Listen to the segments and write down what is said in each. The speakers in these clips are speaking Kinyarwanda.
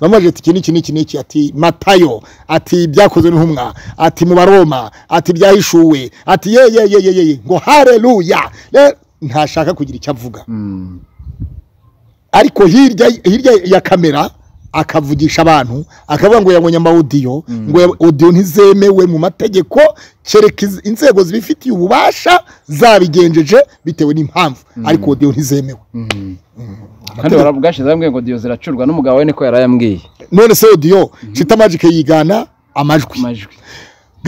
uramubajije ati iki n'iki n'iki n'iki ati matayo. Ati byakozwe n'intumwa. Ati mu baroma. Ati byahishuwe. Ati ye ye ye ye ye ngo hareruya Re- ntashaka kugira icyo avuga. Mm. ariko hirya hirya ya kamera akavugisha abantu akavuga ngo yabonye amawudiyo ngo ya- audio ntizemewe mu mategeko kereka inzego zibifitiye ububasha zabigenjeje bitewe n'impamvu. Ariko audio ntizemewe. Kandi barabwashize bambwiye ngo diyo ziracurwa n'umugabo we niko yarayambwiye. None se audio shita magic yigana amajwi. Amajwi.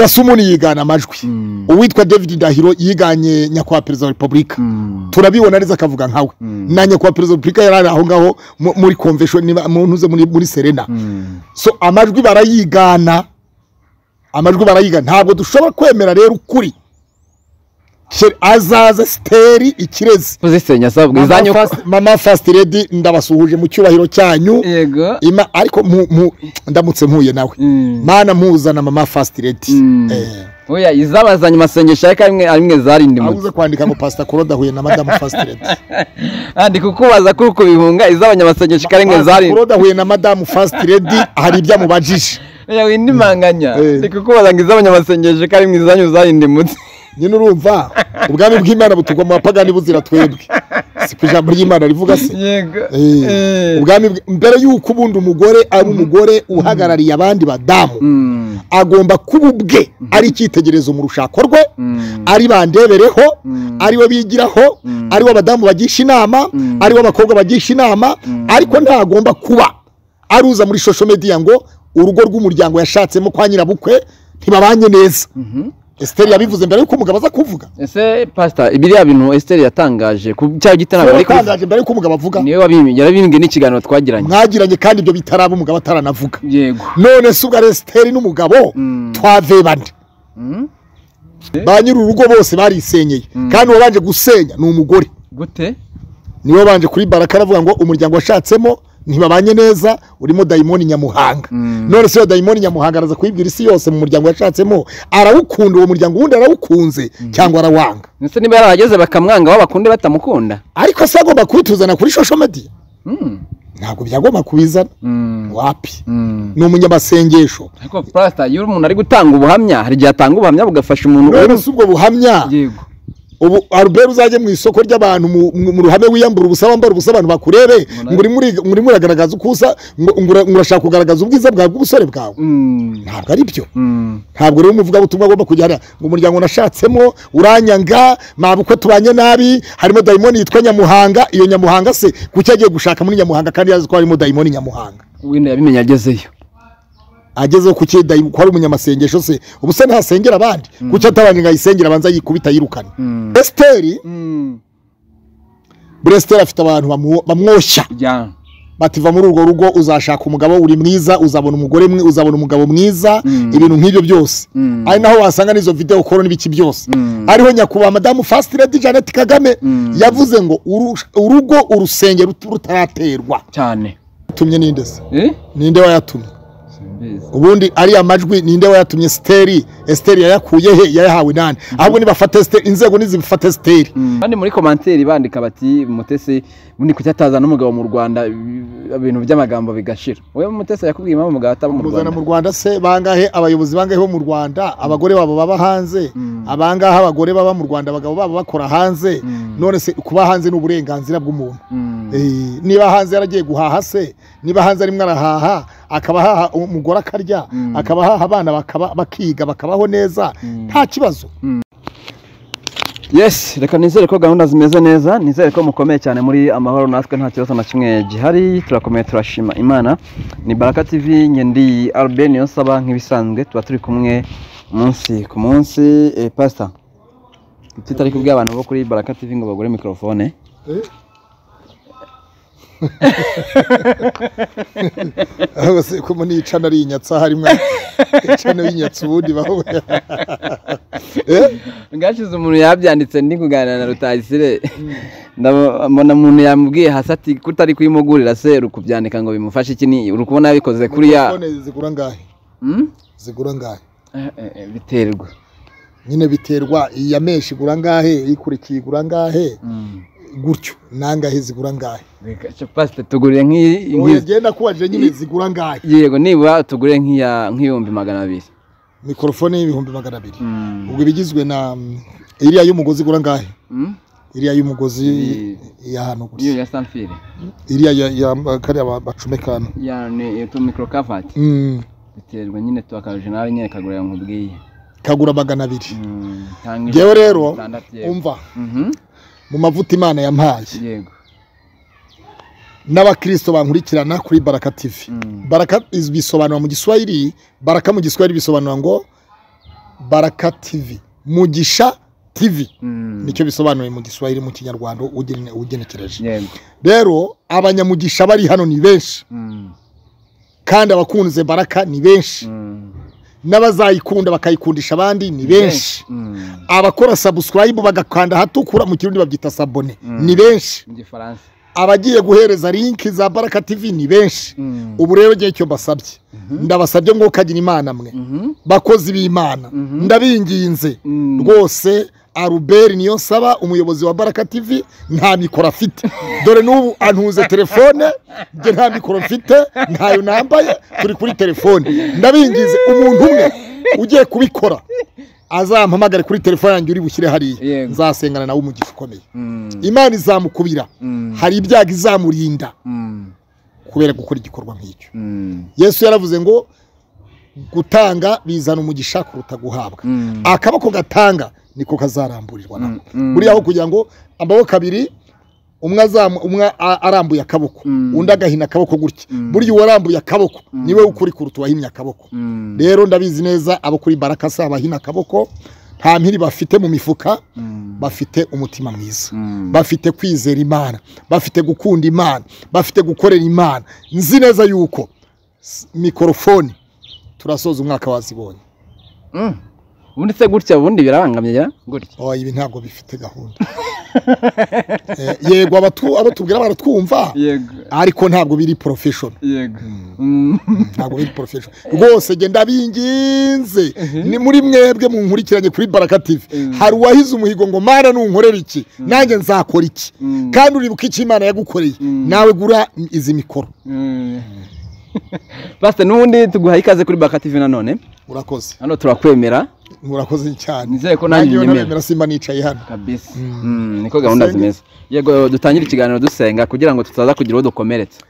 Gasumuni yigana amajwi. Mm. uwitwa david ndahiro yiganye nyakubahwa perezida wa repubulika. Mm. turabibona neza akavuga nkawe. Na nyakubahwa perezida wa repubulika yari ari aho ngaho mu- muri mu ntuze muri serena. So amajwi barayigana. Amajwi barayigana. Ntabwo dushobora kwemera rero ukuri. Azaza siteri ikirezi. Kuzisenya sabwa izanyu mama first lady ndabasuhuje mu cyubahiro cyanyu. Yego. Ima, ariko mu, mu, ndamutse mpuye nawe. Mm. mana mpuzana mama first lady Mm. eh, oya izabazanye amasengesho ariko arimwe arimwe zarindimutse. Abuze kwandika ngo pastor Claude ahuye na madame first lady kandi kukubaza kuri uko bihunga izabanyamasengesho ko arimwe Pastor zarindimutse. Claude ahuye na madame first lady hari ibyo amubajije. Oya windimanganya Eh. ndi kukubaza ngo izabanyamasengesho ko arimwe izanyu zarindimutse. Nyine urumva ubwami bw'imana butugwa mu bapagani buzira twebwe si ku ijambo ry'imana rivuga se Eh, Eh. ubwami bw- mbere y'uko ubundi umugore ari umugore uhagarariye abandi badamu Mm. agomba kuba ubwe ari icyitegererezo mu rushako rwe Mm. ari bandebereho Mm. ari we bigiraho Mm. ari we abadamu bagisha inama Mm. ari we abakobwa bagisha inama ariko ntagomba kuba aruza muri social media ngo urugo rw'umuryango yashatsemo kwa nyirabukwe ntibabanye neza Mhm. Esiteri yabivuze mbere y'uko umugabo aza kuvuga. Ese pasita biriya bintu esiteri yatangaje ku cyaha gitaramo yatangaje mbere y'uko umugabo avuga. Niwe wabimbye yarabimbwiye n'ikiganiro twagiranye. Mwagiranye kandi ibyo bitaraba umugabo ataranavuga. Yego. None se ubwo esiteri n'umugabo Mm. twavebane. Mm. ba nyir'urugo bose barisenyeye. Kandi uwabanje gusenya ni umugore. Gute? Niwe wabanje kuri baraka aravuga ngo umuryango washatsemo ntibabanye neza urimo dayimoni nyamuhanga. Mm. none se iyo dayimoni nyamuhanga araza kuyibwira isi yose mu muryango yashatsemo arawukunda uwo muryango wundi arawukunze cyangwa arawanga. Ndetse niba yarahageze bakamwanga bakunde batamukunda ariko se agomba kubituzana kuri social media? Mm. ntabwo byagomba kubizana. Mm. wapi? Mm. ni umunyamasengesho ariko pasita iyo umuntu ari gutanga ubuhamya hari igihe atanga ubuhamya bugafasha umuntu none se ubwo buhamya yego. Ubu albert uzajye mu isoko ry'abantu mu- ruhame wiyambura ubusa wambara ubusa abantu bakurebe ngo urimo uragaragaza uko usa ngo ngo ura- ngo urashaka kugaragaza ubwiza bwawe bw'ubusore bwawe. Mm. ntabwo ari byo. Mm. ntabwo rero umuvugabutumwa agomba kujya hariya ngo umuryango nashatsemo uranyanga mabukwe tubanye nabi. Harimo dayimoni yitwa nyamuhanga. Iyo nyamuhanga se kuki agiye gushaka muri nyamuhanga kandi yazi ko harimo dayimoni nyamuhanga? Wenda yabimenye agezeyo. Agezeho kuki dayi- ko ari umunyamasengesho se ubu se ntasengera abandi? Kuki atabanje ngo ayisengere abanza yikubita yirukane Mm. esiteri Mm. buri esiteri afite abantu bamwoshya ya. Bativa muri urwo rugo uzashaka umugabo uri mwiza uzabona umugore mwe uzabona umugabo mwiza Mm. ibintu nk'ibyo byose. Mm. ari naho wasanga n'izo video koro n'ibiki byose. Mm. ariho nyakubahwa madamu first lady Janet Kagame Mm. yavuze ngo uru- urugo urusengero rut- rutaraterwa. Cyane. Tumye ninde se? Eh? Ninde wayatumye? Ubundi ariya majwi ninde wayatumye? Esteri Esteri yayakuye he? Yayahawe nani? Ahubwo nibafata Esteri inzego nizibifata Esteri kandi muri komanteri bandika bati mutesi bundi kuki ataza n'umugabo mu rwanda ibi- ibintu by'amagambo bigashira. Wowe mutesi yakubwiye impamvu umugabo ataba mu rwanda mu Rwanda se bangahe? Abayobozi bangahe bo mu Rwanda? Abagore babo baba hanze? Mm. abangahe abagore baba mu Rwanda abagabo babo bakora hanze Mm. none se kuba hanze ni uburenganzira bw'umuntu Mm. Eh, niba hanze yaragiye guhaha se niba hanze arimo arahaha akaba ahaha umugore akarya akaba ahaha abana bakiga bakabaho neza nta kibazo yes reka nizere ko gahunda zimeze neza nizere ko mukomeye cyane muri amahoro natwe nta kibazo na kimwe gihari turakomeye turashima imana ni baraka tv njye ndi albert niyo saba nk'ibisanzwe tuba turi kumwe umunsi ku munsi eh, pastor tutari kubwira abantu bo kuri baraka tv ngo bagure mikorofone ahubwo se ko muri icana ari inyatsa harimo icana y'inyatsa ubundi baho. Eh? bwashize umuntu yabyanditse ndi kuganira na rutayisire. Ndabo- mbona umuntu yamubwiye hasi ati kutari kuyimugurira se uri kubyandika ngo bimufashe iki? Ni uri kubona yabikoze kuri ya Telefone zigura ngahe? Hmm? zigura ngahe? Eh, eh, eh, biterwa. Nyine biterwa iya meshi igura ngahe ikurikiye igura ngahe? Mm. gutyo nangahe zigura ngahe? Reka, pastor tugurire nk'i oya nk'i- genda kubaje nyine zigura ngahe? yego nibura tugure nk'ibihumbi magana abiri mikorofone y'ibihumbi magana abiri Mm. ubwo ibigizwe na mm, iriya y'umugozi igura ngahe? Mm? iriya y'umugozi Iyi- y'ahantu iyo gutya ya sanfire iriya ya, ya kariya ba- bacomeka hano ya ni Mm, biterwa nyine tu akajenali nyine kagurira nkubwiye kagura magana abiri. Mm, ngewe rero umva. Mhm, mu mavuta imana yampaye. Yego. N'abakristo bankurikirana kuri baraka tv Mm. baraka bisobanura mu giswahili baraka mu giswahili bisobanura ngo baraka tv mugisha tv Mm. ni cyo bisobanuye mu giswahili mu kinyarwanda ugene- ugenekereje. Rero abanyamugisha bari hano ni benshi. Kandi abakunze baraka ni benshi. Mm. n'abazayikunda bakayikundisha abandi ni benshi. Mm, abakora subscribe bagakanda ahatukura mu kirundi babyita sabone. Mm. ni benshi. Abagiye guhereza linki za baraka tv ni benshi. Ubu rero igihe cyo mbasabye. Ndabasabye ngo kagira imana mwe. Mhm, bakozi b'imana. Mhm. ndabinginze. Rwose aruberi niyo nsaba umuyobozi wa baraka tv nta mikoro afite. Dore n'ubu antuze telefone njye nta mikoro mfite ntayo nambaye turi kuri telefone. Ndabingize umuntu umwe ugiye kubikora azampamagare kuri telefone yanjye uri bushyire hariya. Nzasengana nawe umugisha ukomeye Mm. imana izamukubira. Mm. hari ibyago izamurinda. Mm. kubera gukora igikorwa nk'icyo. Yesu yaravuze ngo gutanga bizana umugisha kuruta guhabwa. Akaboko gatanga niko kazaramburirwa nako Mm. buriya aho kugira ngo amaboko abiri umwe arambuye akaboko Mm. undi agahina akaboko gutya Mm. burya uwarambuye akaboko ni we ukuri kuruta uwahinnye akaboko Mm. rero ndabizi neza abo kuri baraka si abahina akaboko nta mpiri bafite mu mifuka Mm. bafite umutima mwiza Mm. bafite kwizera imana bafite gukunda imana bafite gukorera imana nzi neza yuko mikorofoni turasoza umwaka wazibonye Mm. Ubundi se gutya ubundi birabangamye gutya. Oh, ibi ntabwo bifite gahunda. Eh, yego abatu- abo tubwira baratwumva. Yego. Ariko ntabwo biri porofeshono yego. Mm. ntabwo biri porofeshono rwose genda binginze. Ni muri mwebwe mu nkurikiranye kuri baraka tv Mm. hari uwahize umuhigo ngo mana nunkorera iki? Nanjye nzakora iki? Mm. kandi uribuka icyo imana yagukoreye? Mm. nawe gura izi mikoro. Mm. Pastor n'ubundi tuguhaye ikaze kuri Baka TV nanone urakoze. Hano turakwemera. Murakoze cyane. Ko nanjye ntabemera simba nicaye hano. Kabisa. Mm, niko gahunda zimeze. Yego dutangire ikiganiro dusenga kugira ngo tutaza kugira uwo dukomeretsa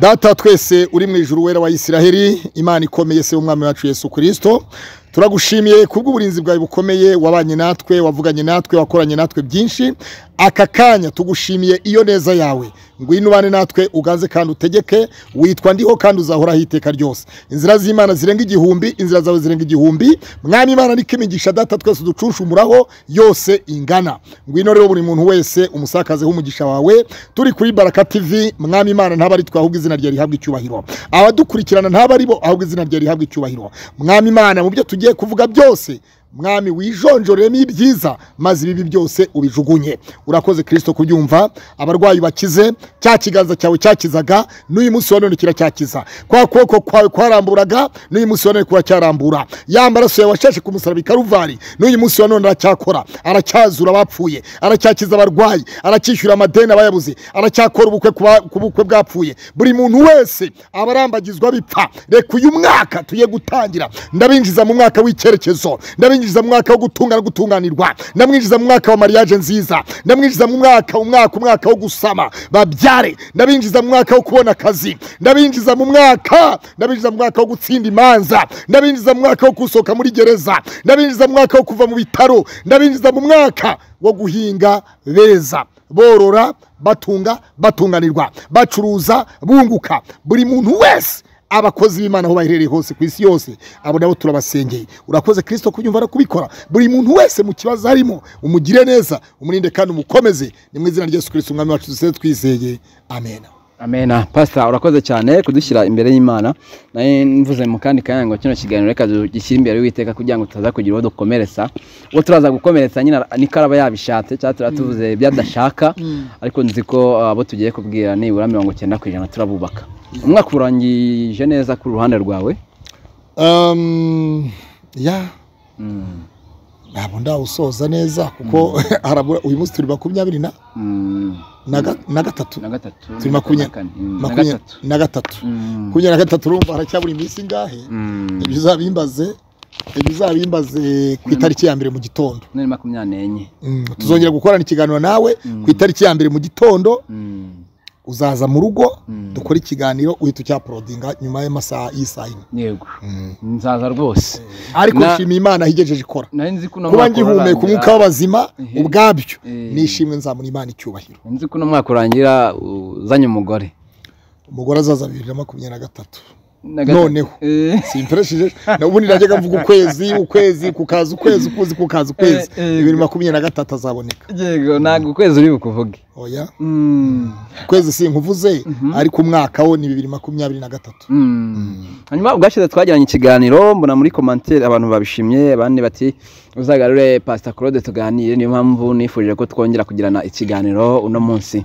data twese uri mu ijuru wera wa isiraheli imana ikomeye se w'umwami wacu yesu kirisito turagushimiye kubw'uburinzi bwawe bukomeye wabanye natwe wavuganye natwe wakoranye natwe byinshi. Aka kanya tugushimiye iyo neza yawe. Ngwino ubane natwe uganze kandi utegeke. Witwa ndiho kandi uzahoraho iteka ryose. Inzira z'imana zirenga igihumbi inzira zawe zirenga igihumbi. Mwami imana niko imigisha data twese uducunshumuraho yose ingana. Ngwino rero buri muntu wese umusakazeho umugisha wawe. Turi kuri baraka tv mwami imana ntaba ari twe ahubwo izina ryawe rihabwa icyubahiro. Abadukurikirana ntaba ari bo ahubwo izina ryawe rihabwa icyubahiro. Mwami imana mu byo tugiye kuvuga byose mwami wijonjoreremo ibyiza maze ibibi byose ubijugunye. Urakoze kirisito kubyumva abarwayi bakize cya kiganza cyawe cyakizaga n'uyu munsi wa none kiracyakiza kwa kuboko kwawe kwaramburaga n'uyu munsi wa none kuracyarambura ya maraso yawe washashe ku musaraba i karuvari n'uyu munsi wa none aracyakora. Aracyazura abapfuye aracyakiza abarwayi aracyishyura amadeni abayabuze aracyakora ubukwe ku bukwe bwapfuye. Buri muntu wese aba arambagizwa bipfa. Reka uyu mwaka tuye gutangira. Ndabinjiza mu mwaka w'icyerekezo. Ndabinjiza mu mwaka wo gutunga no gutunganirwa ndamwinjiza mu mwaka wa mariage nziza ndamwinjiza mu mwaka umwaka umwaka wo gusama. Babyare ndabinjiza mu mwaka wo kubona akazi ndabinjiza mu mwaka ndabinjiza mu mwaka wo gutsinda imanza ndabinjiza mu mwaka wo gusohoka muri gereza ndabinjiza mu mwaka wo kuva mu bitaro ndabinjiza mu mwaka wo guhinga beza. Borora batunga batunganirwa bacuruza bunguka. Buri muntu wese abakozi b'imana aho baherereye hose ku isi yose abo nabo turabasengeye. Urakoze kirisito kubyumva no kubikora. Buri muntu wese mu kibazo harimo umugire neza umurinde kandi umukomeze. Ni mu izina rya yesu kirisito umwami wacu duseze twizeye. Amen. Amena pastor urakoze cyane kudushyira imbere y'imana. Nayo mvuze mu kandi kanya ngo kino kiganiro reka gishyire imbere y'uwiteka kugira ngo tutaza kugira uwo dukomeretsa uwo turaza gukomeretsa nyine niko araba yabishatse cyangwa turaba tuvuze ibyo adashaka ariko nzi ko abo tugiye kubwira nibura mirongo icyenda ku ijana turabubaka. Umwaka urangije neza ku ruhande rwawe? Um, ya. Mm. ntabwo ndawusoza neza kuko harabura uyu munsi turi makumyabiri na Mm. na ga- na gatatu na gatatu turi makumyabiri na gatatu makumyabiri na gatatu urumva haracyabura iminsi ingahe? Ibyo uzabimbaze ku itariki ya mbere mu gitondo. Ni makumyabiri n'enye. Tuzongera gukorana ikiganiro nawe ku itariki ya mbere mu gitondo. Uzaza mu rugo Mm. dukore ikiganiro uhita ucyaporodinga nyuma y'amasaha y'isaha imwe. Yego. Nzaza rwose. Ariko Na- nshimiye imana aho igejeje ikora kuba ngihumeka umwuka w'abazima ubwabyo. Eh. nishimwe nzamura imana icyubahiro. Nzi ko uno mwaka urangira uzanye umugore. Umugore azaza bibiri na makumyabiri Na gatatu. Noneho. Eh. simperesheje ubundi najyaga mvuga ukwezi ukwezi kukaza ukwezi ukuzi kukaza ukwezi. Eh, eh. bibiri makumyabiri na gatatu azaboneka. Yego ntabwo ukwezi uri bukuvuge. Oya. Mm. ukwezi sinkuvuze ariko umwaka wo ni bibiri makumyabiri na gatatu. Mm. hanyuma ubwashize twagiranye ikiganiro mbona muri komantere abantu babishimye abandi bati uzagarure pasita claude tuganire. Niyo mpamvu nifuje ko twongera kugirana ikiganiro uno munsi.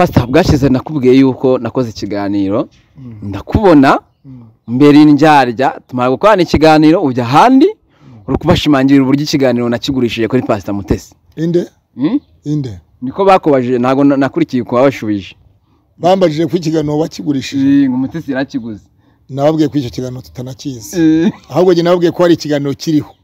Pasita bwashize nakubwiye yuko nakoze ikiganiro. Ndakubona mbere indyarya tumara gukorana ikiganiro ujya ahandi uri kubashimangirira uburyo ikiganiro nakigurishije kuri pasita mutesi. Inde? Mm? inde. Niko bakubajije ntabwo na- nakurikiye uko wabashubije bambajije ko ikiganiro wakigurishije. Ngo umutesi yarakiguze. Nababwiye ko icyo kiganiro tutanakizi. Ahubwo njye nababwiye ko hari ikiganiro kiriho.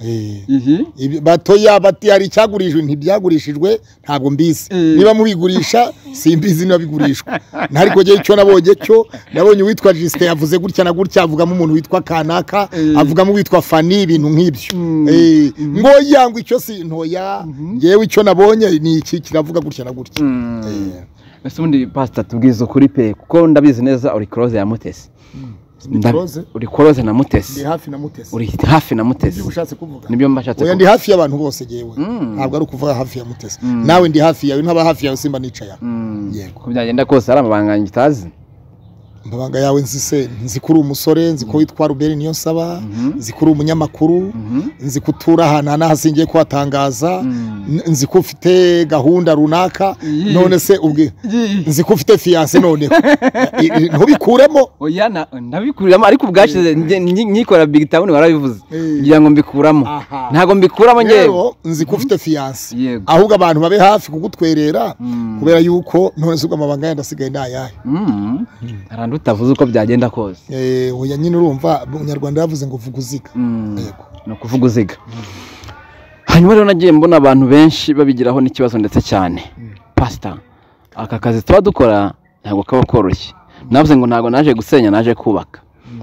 Eh. Batoya bati hari icyagurishijwe ntibyagurishijwe ntabwo mbizi. Eh. niba mubigurisha simbizi niba bigurishwa ariko njye icyo nabonye cyo nabonye uwitwa Justin yavuze gutya na gutya avugamo umuntu witwa kanaka Eh. avugamo uwitwa fani ibintu nk'ibyo. Mm. Eh, ngo yangwa icyo si ntoya ngewe icyo nabonye ni iki kiravuga gutya na gutya. Eh. ese ubundi pasita tubwiza ukuri pe kuko ndabizi neza uri koroze ya mutesi? Uri koroze na ndi mutesi hafi na mutesi. Uri hafi na mutesi. Ibyo ushatse kuvuga. Nibyo mbashatse oya ndi hafi y'abantu bose ngewe Mm. ntabwo ari ukuvuga hafi ya mutesi. Mm. nawe ndi hafi yawe ntaba hafi yawe simba nicaye. Aha. Yego. uko byagenda kose hari amabanga ngitazi amabanga yawe nzi se nzi ko uri umusore nzi ko witwa ruberi niyo nsaba nzi ko uri umunyamakuru nzi ko utura ahantu aha n'aha singiye kuhatangaza N- nzi ko ufite gahunda runaka none se ubwe nzi ko ufite fiyanse noneho. Ntubikuremo? Ndabikuriramo ariko ubwashize njye- nyi- nyikora big town warabivuze. Kugira ngo mbikuramo. Ntabwo mbikuramo ngewe nzi ko ufite fiyanse ahubwo abantu babe hafi kugutwerera Mm. kubera yuko none se ubwo amabanga yandi asigaye ni ayahe Mm. Utavuze uko byagenda kose. Eh, oya nyine urumva umunyarwanda yavuze ngo vuga uziga. Mm. Yego. ni ukuvuga uziga. Hanyuma rero nagiye mbona abantu benshi babigiraho n'ikibazo ndetse cyane. Pasita aka kazi tuba dukora ntabwo kaba koroshye. Navuze ngo ntabwo naje gusenya naje kubaka.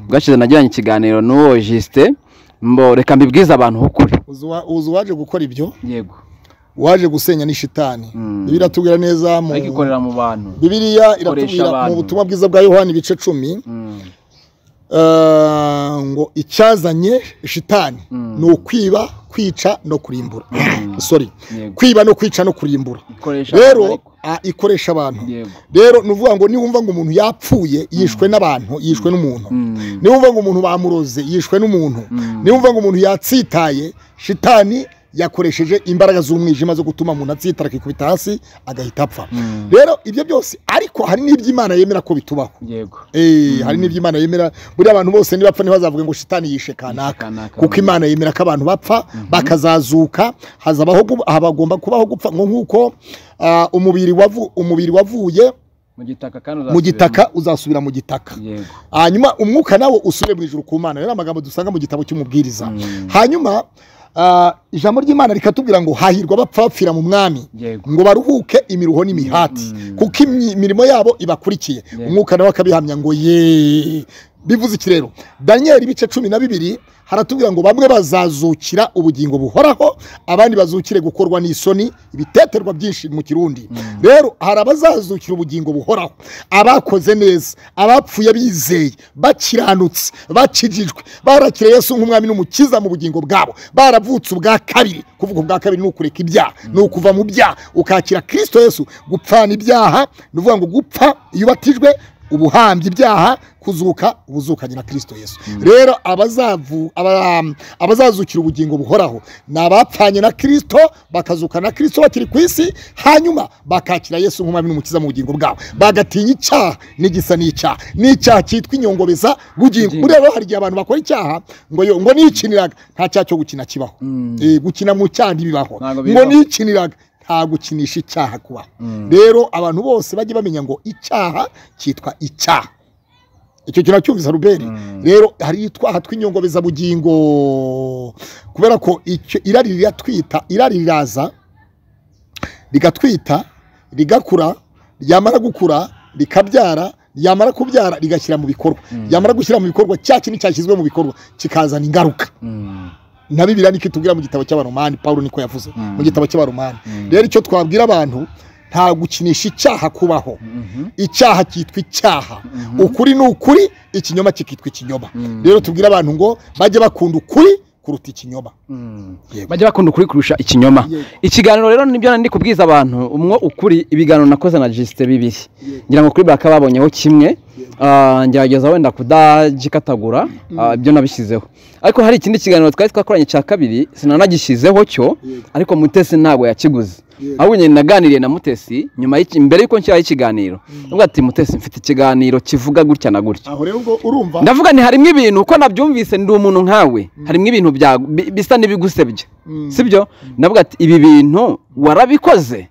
Bwashize nagiranye ikiganiro n'uwo jisite mbo reka mbibwize abantu ukuri. Uzi uwaje gukora ibyo? Yego. Waje gusenya ni shitani Mm. bibiliya iratubwira neza mu Ikoresha iratubwira mu butumwa bwiza bwa yohani ibice cumi. Mm. eh, ngo icyazanye shitani Mm. ni ukwiba kwica no kurimbura. Sorry. Kwiba no kwica no kurimbura. Rero ah, ikoresha abantu. Rero ni ukuvuga ngo niwumva ngo umuntu yapfuye yishwe n'abantu yishwe n'umuntu. Niwumva ngo umuntu bamuroze yishwe n'umuntu. Niwumva ngo umuntu yatsitaye shitani yakoresheje imbaraga z'umwijima zo gutuma umuntu atsitara akikubita hasi agahita apfa. Mm. rero ibyo byose ariko hari n'iby'imana yemera ko bitubaho. Yego. Eh, hari n'iby'imana yemera. Buriya abantu bose nibapfa ntibazavuge ngo shitani yishe kanaka. Kuko imana yemera ko abantu bapfa bakazazuka hazabaho habagomba kubaho gupfa. Nk'uko ah, umubiri wavu- umubiri wavuye mu gitaka uzasubira mu gitaka hanyuma umwuka nawo usubire mu ijuru ku mana. Rero amagambo dusanga mu gitabo cy'umubwiriza. Hanyuma ah, ijambo ry'imana rikatubwira ngo hahirwa abapfa bapfira mu mwami. Ngo baruhuke imiruho n'imihati. Mm. kuko imi- imirimo yabo ibakurikiye. Umwuka nawe akabihamya ngo ye. Bivuze iki rero? Daniyeli ibice cumi na bibiri haratubwira ngo bamwe bazazukira ubugingo buhoraho abandi bazukire gukorwa n'isoni ibiteterwa byinshi mu kirundi. Rero hari abazazukira ubugingo buhoraho. Abakoze neza abapfuye bizeye bakiranutse bakijijwe barakira yesu nk'umwami n'umukiza mu bugingo bwabo. Baravutse ubwa kabiri. Kuvuga ubwa kabiri ni ukureka ibyaha ni ukuva mu byaha ukakira kirisito yesu gupfana ibyaha. Ni ukuvuga ngo gupfa iyo ubatijwe ubuhambye ibyaha kuzuka ubuzukanye na kirisito yesu. Rero abazavu aba- abazazukira ubugingo buhoraho ni abapfanye na kirisito bakazuka na kirisito bakiri ku isi hanyuma bakakira yesu nk'umwami n'umukiza mu bugingo bwabo. Bagatinya icyaha n'igisa n'icyaha. N'icyaha cyitwa inyongobeza bugingo. Rero hari igihe abantu bakora icyaha ngo ngo nikiniraga nta cyaha cyo gukina kibaho. Eh, gukina mu cyaha ntibibaho. Ngo nikiniraga nta gukinisha icyaha kubaho rero abantu bose bajye bamenya ngo icyaha cyitwa icyaha icyo kintu cyumvise ruberi rero hari itwaha tw'inyongobeza bugingo kubera ko irari riratwita irari riraza rigatwita rigakura ryamara gukura rikabyara ryamara kubyara rigashyira mu bikorwa. Ryamara gushyira mu bikorwa cya kintu cyashyizwe mu bikorwa kikazana ingaruka. Na bibiliya niko itubwira mu gitabo cy'abaromani paul niko yavuze mu gitabo cy'abaromani. Rero icyo twabwira abantu nta gukinisha icyaha kubaho. Icyaha cyitwa icyaha. Ukuri ni ukuri ikinyoma kikitwa ikinyoma rero tubwire abantu ngo bajye bakunda ukuri kuruta ikinyoma bajya bakunda ukuri kurusha ikinyoma. Ikiganiro rero ni byo ndi kubwiza abantu umwo ukuri ibiganiro nakoze na jisite bibiri ngira ngo kuri baraka babonyeho kimwe ngerageza wenda kudagikatagura ah, ibyo nabishyizeho. Ariko hari ikindi kiganiro twari twakoranye cya kabiri sinanagishyizeho cyo ariko mutesi ntabwo yakiguze. Ahubwo nyine naganiriye na mutesi nyuma mbere y'uko nshyiraho ikiganiro ndavuga ati mutesi mfite ikiganiro kivuga gutya na gutya. Ndavuga nti harimo ibintu uko nabyumvise ndi umuntu nkawe. Harimo ibintu bisa n'ibigusebya. Mm. sibyo? Ndavuga ati ibi bintu warabikoze.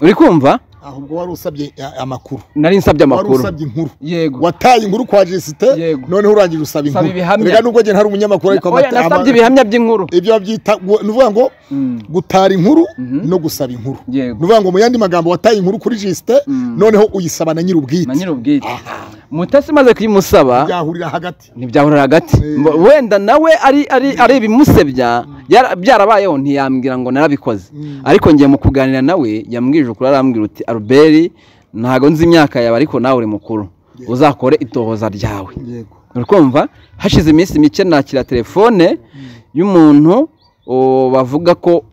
Uri kumva? Ahubwo wari usabye a- amakuru. Nari nsabye wari amakuru. usabye inkuru. Yego. Wataye inkuru kwa jesite noneho urangije usaba Saba inkuru. reka nubwo njye ntari umunyamakuru ariko nasabye ibihamya by'inkuru. Ibyo babyita ni ukuvuga ngo Mm. gutara inkuru Mhm. no gusaba inkuru. Ni ukuvuga ngo mu yandi magambo wataye inkuru kuri jisite Mm. noneho uyisaba na nyir'ubwite. Na nyir'ubwite. Aha mutesi maze kuyimusaba ntibyahurira hagati. Eh. Wenda nawe ari ari ari ibimusebya yara- byarabayeho ntiyambwira ngo narabikoze. Mm. ariko ngiye mu kuganira nawe yambwije ukuri arambwira uti aruberi ntabwo nzi imyaka yawe ariko nawe uri mukuru. Uzakore itohoza ryawe. Uri kumva? Hashize iminsi mike nakira telefone y'umuntu o, bavuga ko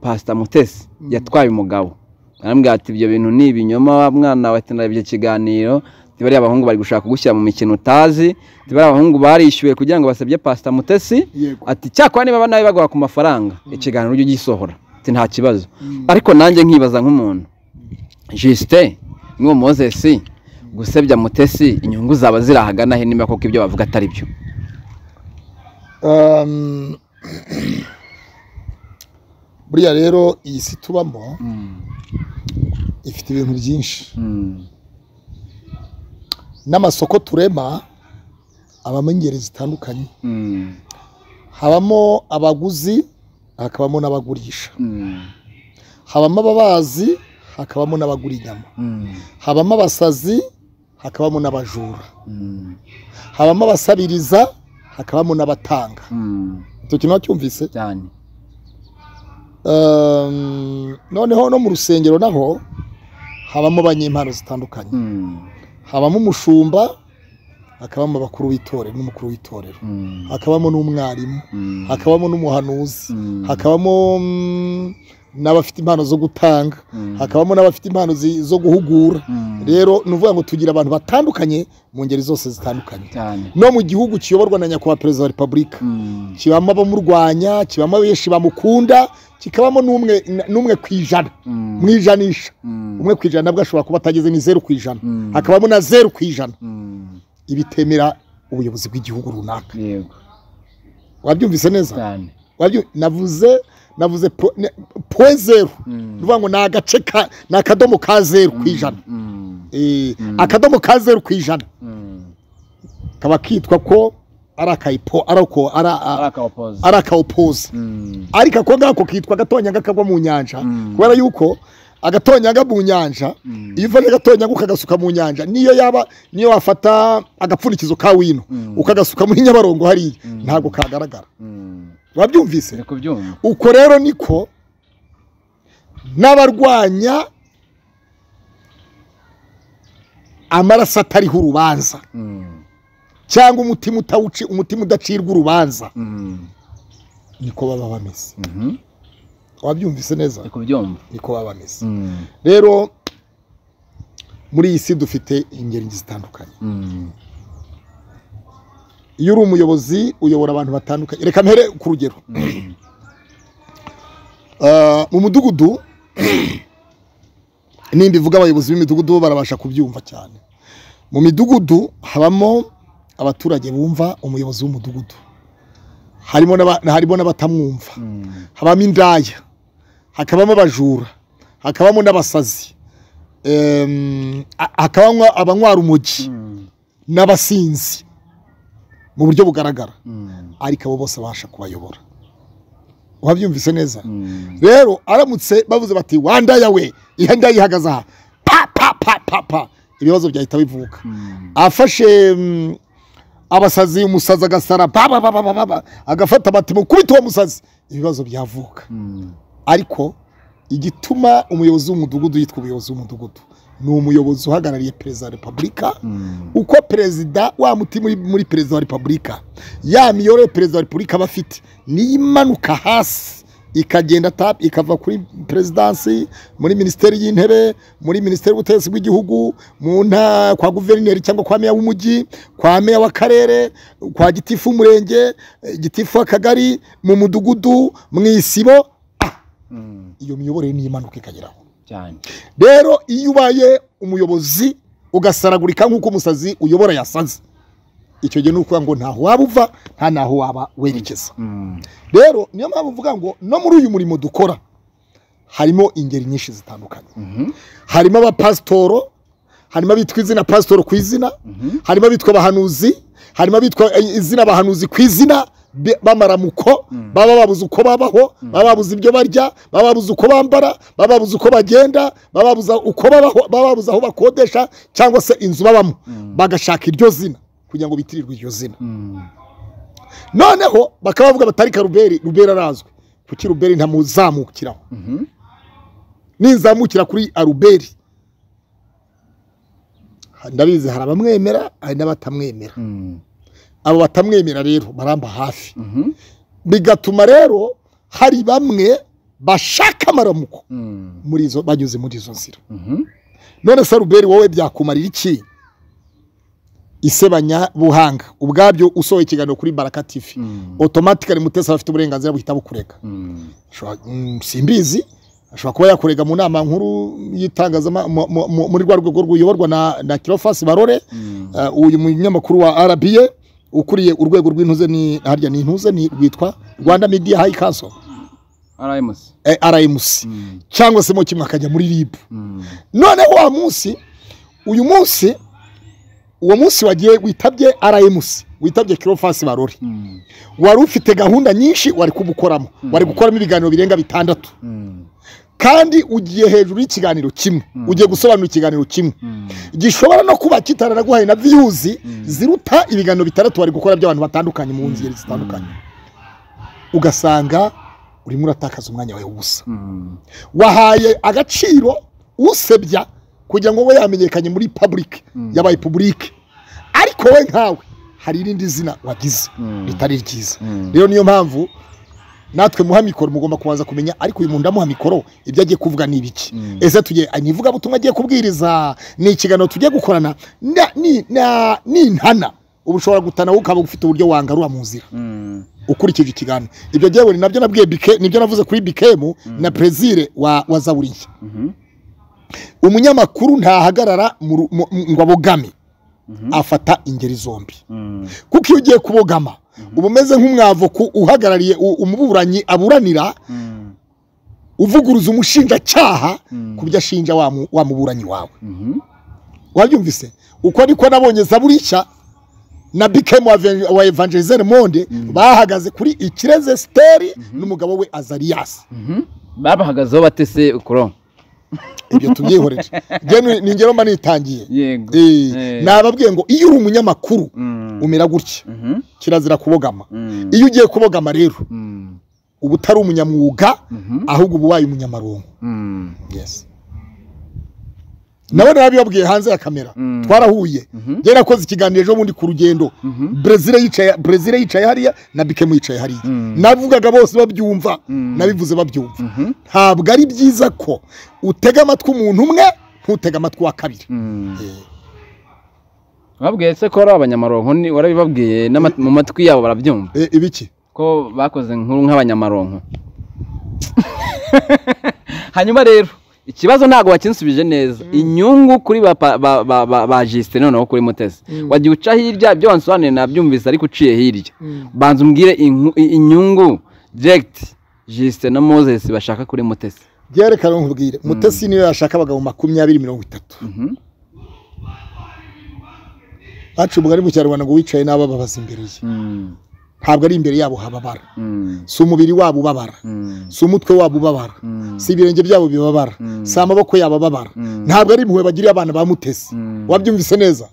pasita mutesi yatwaye umugabo. Arambwira ati ibyo bintu ni ibinyoma. Wa mwana we narebye ikiganiro bariya abahungu bari gushaka kugushyira mu mikino utazi. Bariya abahungu barishyuwe kugira ngo basabye pasita mutesi. Ati cyakora niba nawe baguha ku mafaranga ikiganiro ujye ugisohora. Ati nta kibazo. Ariko nanjye nkibaza nk'umuntu. Jisite n'uwo mozesi gusebya mutesi inyungu zaba ziri ahagana he? Niba koko ibyo bavuga atari byo. Um, buriya rero iyi si tubamo ifite ibintu byinshi. N'amasoko turema abamo ingeri zitandukanye. Habamo abaguzi hakabamo n'abagurisha. Habamo ababazi hakabamo n'abagura inyama habamo abasazi hakabamo n'abajura. Habamo abasabiriza hakabamo n'abatanga. Icyo kintu wacyumvise cyane. Noneho no mu rusengero naho habamo abanyempano zitandukanye. Habamo umushumba hakabamo abakuru b'itorero n'umukuru w'itorero. Hakabamo n'umwarimu. Hakabamo n'umuhanuzi. Hakabamo mm, n'abafite impano zo gutanga. Hakabamo n'abafite impano zo guhugura. Rero ni ukuvuga ngo tugira abantu batandukanye mu ngeri zose zitandukanye. No mu gihugu kiyoborwa na nyakubahwa perezida wa repubulika. Kibamo abamurwanya kibamo abenshi bamukunda kikabamo n'umwe n'umwe ku ijana. Mu ijanisha. Umwe ku ijana nabwo ashobora kuba atageze ni zeru ku ijana. Hakabamo na zeru ku ijana. Ibitemera ubuyobozi bw'igihugu runaka. Wabyumvise neza? Navuze navuze po- ne- point zeru. Ni ukuvuga ngo ni agace ka ni akadomo ka zeru ku ijana. Eh, akadomo ka zeru ku ijana. Kaba kitwa ko ari akawopoza ariko ako ngako kitwa agatonyanga kagwa mu nyanja. Kubera yuko agatonyanga mu nyanja iyo ufashe agatonyanga ukagasuka mu nyanja niyo yaba niyo wafata agapfundikizo ka wino ukagasuka muri nyabarongo hariya. Ntabwo kagaragara. Wabyumvise? Uko rero niko n'abarwanya amaraso atariho urubanza cyangwa umutima utawuci umutima udacirwa urubanza. Niko baba bameze. Wabyumvise neza? Niko baba bameze. Rero muri iyi si dufite ingeri zitandukanye. Mm. iyo uri umuyobozi uyobora abantu batandukanye. Reka mpere ku rugero. Ah, mu mudugudu nimba ivuga abayobozi b'imidugudu bo barabasha kubyumva cyane. Mu midugudu habamo abaturage bumva umuyobozi w'umudugudu. Harimo na harimo n'abatamwumva. Mm. habamo indaya hakabamo abajura hakabamo n'abasazi. Hakabamo abanywara urumogi Mm. n'abasinzi mu buryo bugaragara. Mm. ariko abo bose babasha kubayobora. Wabyumvise neza? Rero aramutse bavuze bati wandaya we ihe ndaya ihagaze aha. Pa pa pa pa pa. Ibibazo byahita bivuka. Afashe abasazi umusazi agasara ba ba ba ba ba ba ba, agafata bati mukubite uwo musazi. Ibibazo byavuka. Ariko igituma umuyobozi w'umudugudu yitwa umuyobozi w'umudugudu ni umuyobozi uhagarariye perezida wa repubulika uko perezida wa muti muri, perezida wa repubulika ya miyoborere perezida wa repubulika aba afite niyo imanuka hasi. Ikagenda tap ikava kuri perezidansi muri minisiteri y'intebe muri minisiteri y'ubutegetsi bw'igihugu mu nta kwa guverineri cyangwa kwa meya w'umujyi kwa meya w'akarere kwa gitifu w'umurenge gitifu w'akagari mu mudugudu mu isibo Mm. iyo miyoborere niyo imanuka ikageraho. Rero iyo ubaye umuyobozi ugasaragurika nk'uko umusazi uyobora yasaze. Icyo gihe ni ukuvuga ngo ntaho waba uva nta naho waba werekeza. Mm. rero niyo mpamvu mvuga ngo no muri uyu murimo dukora harimo ingeri nyinshi zitandukanye. Mhm. harimo abapasitoro harimo abitwa izina pasitoro ku izina Mhm. harimo abitwa abahanuzi harimo abitwa eh, izina abahanuzi ku izina b'amaramuko baba babuze uko babaho baba babuze ibyo barya baba babuze uko bambara baba babuze uko bagenda baba babuze uko babaho baba babuze aho bakodesha cyangwa se inzu babamo. Bagashaka iryo zina. Kugira ngo bitirirwe iryo zina. Noneho bakaba bavuga batari karuberi ruberi arazwi. Kuki ruberi ntamuzamukiraho? Mhm. ninzamukira kuri aruberi. Ndabizi hari abamwemera hari n'abatamwemera. Mm. abo batamwemera rero baramba hafi. Mhm. bigatuma rero hari bamwe bashaka amaramuko muri izo banyuze muri izo nzira. Mhm. none se ruberi wowe byakumarira iki? Isebanya buhanga ubwabyo usohoye ikiganiro kuri baraka Mm. otomatikari mutesi aba afite uburenganzira buhita bukurega Mm. Mm, simbizi ashobora kuba yakurega mu nama nkuru y'itangazamakuru mu- mu- muri rwa rwego rwuyoborwa na, na kirofasi barore Mm. Uh, uyu munyamakuru wa rba ukuriye urwego rw'intuze ni harya ni intuze ni rwitwa rwanda RMS. eh, rmc Mm. cyangwa se mo kimwe akajya muri rib Mm. noneho wa munsi uyu munsi uwo munsi wagiye witabye rmc witabye kirofasi barore Mm. wari ufite gahunda nyinshi wari kubukoramo wari gukoramo ibiganiro birenga bitandatu. Mm. kandi ugiye hejuru y'ikiganiro kimwe. Ugiye gusobanura ikiganiro kimwe. Gishobora no kuba kitaranaguhaye na viyuzi ziruta ibiganiro bitandatu wari gukora by'abantu batandukanye mu ngeri zitandukanye. Ugasanga urimo uratakaza umwanya wawe ubusa wahaye agaciro usebya kugira ngo we yamenyekanye muri public yabaye public ariko we nkawe hari irindi zina wagize Mm. ritari ryiza Mm. rero niyo mpamvu natwe muha mikoro mugomba kubanza kumenya ariko uyu muntu ndamuha mikoro ibyo agiye kuvuga ni ibiki Mm. ese tugiye ni ivugabutumwa agiye kubwiriza ni ikiganiro tugiye gukorana na- ni na- ni intana uba ushobora gutana wowe ukaba ufite uburyo wangarura mu nzira Mm. ukurikije ikiganiro ibyo ngewe ni na byo nabwiye bike ni byo navuze kuri bikemu na perezire wa Mhm. Umunyamakuru ntahagarara ngo abogame Mhm. afata ingeri zombi Mm. kuko iyo ugiye kubogama uba umeze nk'umwavoku uhagarariye umuburanyi aburanira Mm. uvuguruza umushinjacyaha Mm. ku byo ashinja wa mu- wa muburanyi wawe Mhm. wabyumvise uko niko nabonye zaburishya na bikemu wa evangelizere monde bahagaze kuri ikireze siteri n'umugabo we azariyasi Mhm. babahagazeho batese ukuro ibyo tubyihorere njye ni ngero mba nitangiye Eh, Eh. nababwiye ngo iyo uri umunyamakuru Mm. umera gutya Mhm. kirazira kubogama Mm. iyo ugiye kubogama rero Mm. uba utari umunyamwuga Mhm. ahubwo uba ubaye umunyamarongo nawe narabibabwiye hanze ya kamera Mm. twarahuye Mhm. njye nakoze ikiganiro ejo bundi ku rugendo Mhm. brezil yicaye hariya na bikemu yicaye hariya Mm. navugaga bose babyumva Mm. nabivuze babyumva Mhm. ntabwo ari byiza ko utega amatwi umuntu umwe ntutege amatwi wa kabiri. Eh, babwiye se ko ari abanyamaronko warabibabwiye mu matwi yabo barabyumva eh, ibiki ko bakoze inkuru nk'abanyamaronko hanyuma rero ikibazo ntabwo wakinsubije neza. Inyungu kuri ba pa- ba- ba- ba- ba jisite noneho kuri mutesi. Wagiye uca hirya ibyo wansobanuriye nabyumvise ariko uciye hirya. Banza umbwire inyungu. Diregiti jisite na moses bashaka kuri mutesi. Byerekana nkubwire mutesi niyo yashaka abagabo makumyabiri mirongo itatu. Mhm. baca umugani mu kinyarwanda ngo wicaye n'abo babaza imbere ye. Mm, ntabwo ari imbere yabo hababara. Mm, si umubiri wabo ubabara. Mm, si umutwe wabo ubabara. Mm, si ibirenge byabo bibabara. Si amaboko yabo ababara. Ntabwo ari impuhwe bagirira abana ba mutesi. Wabyumvise neza?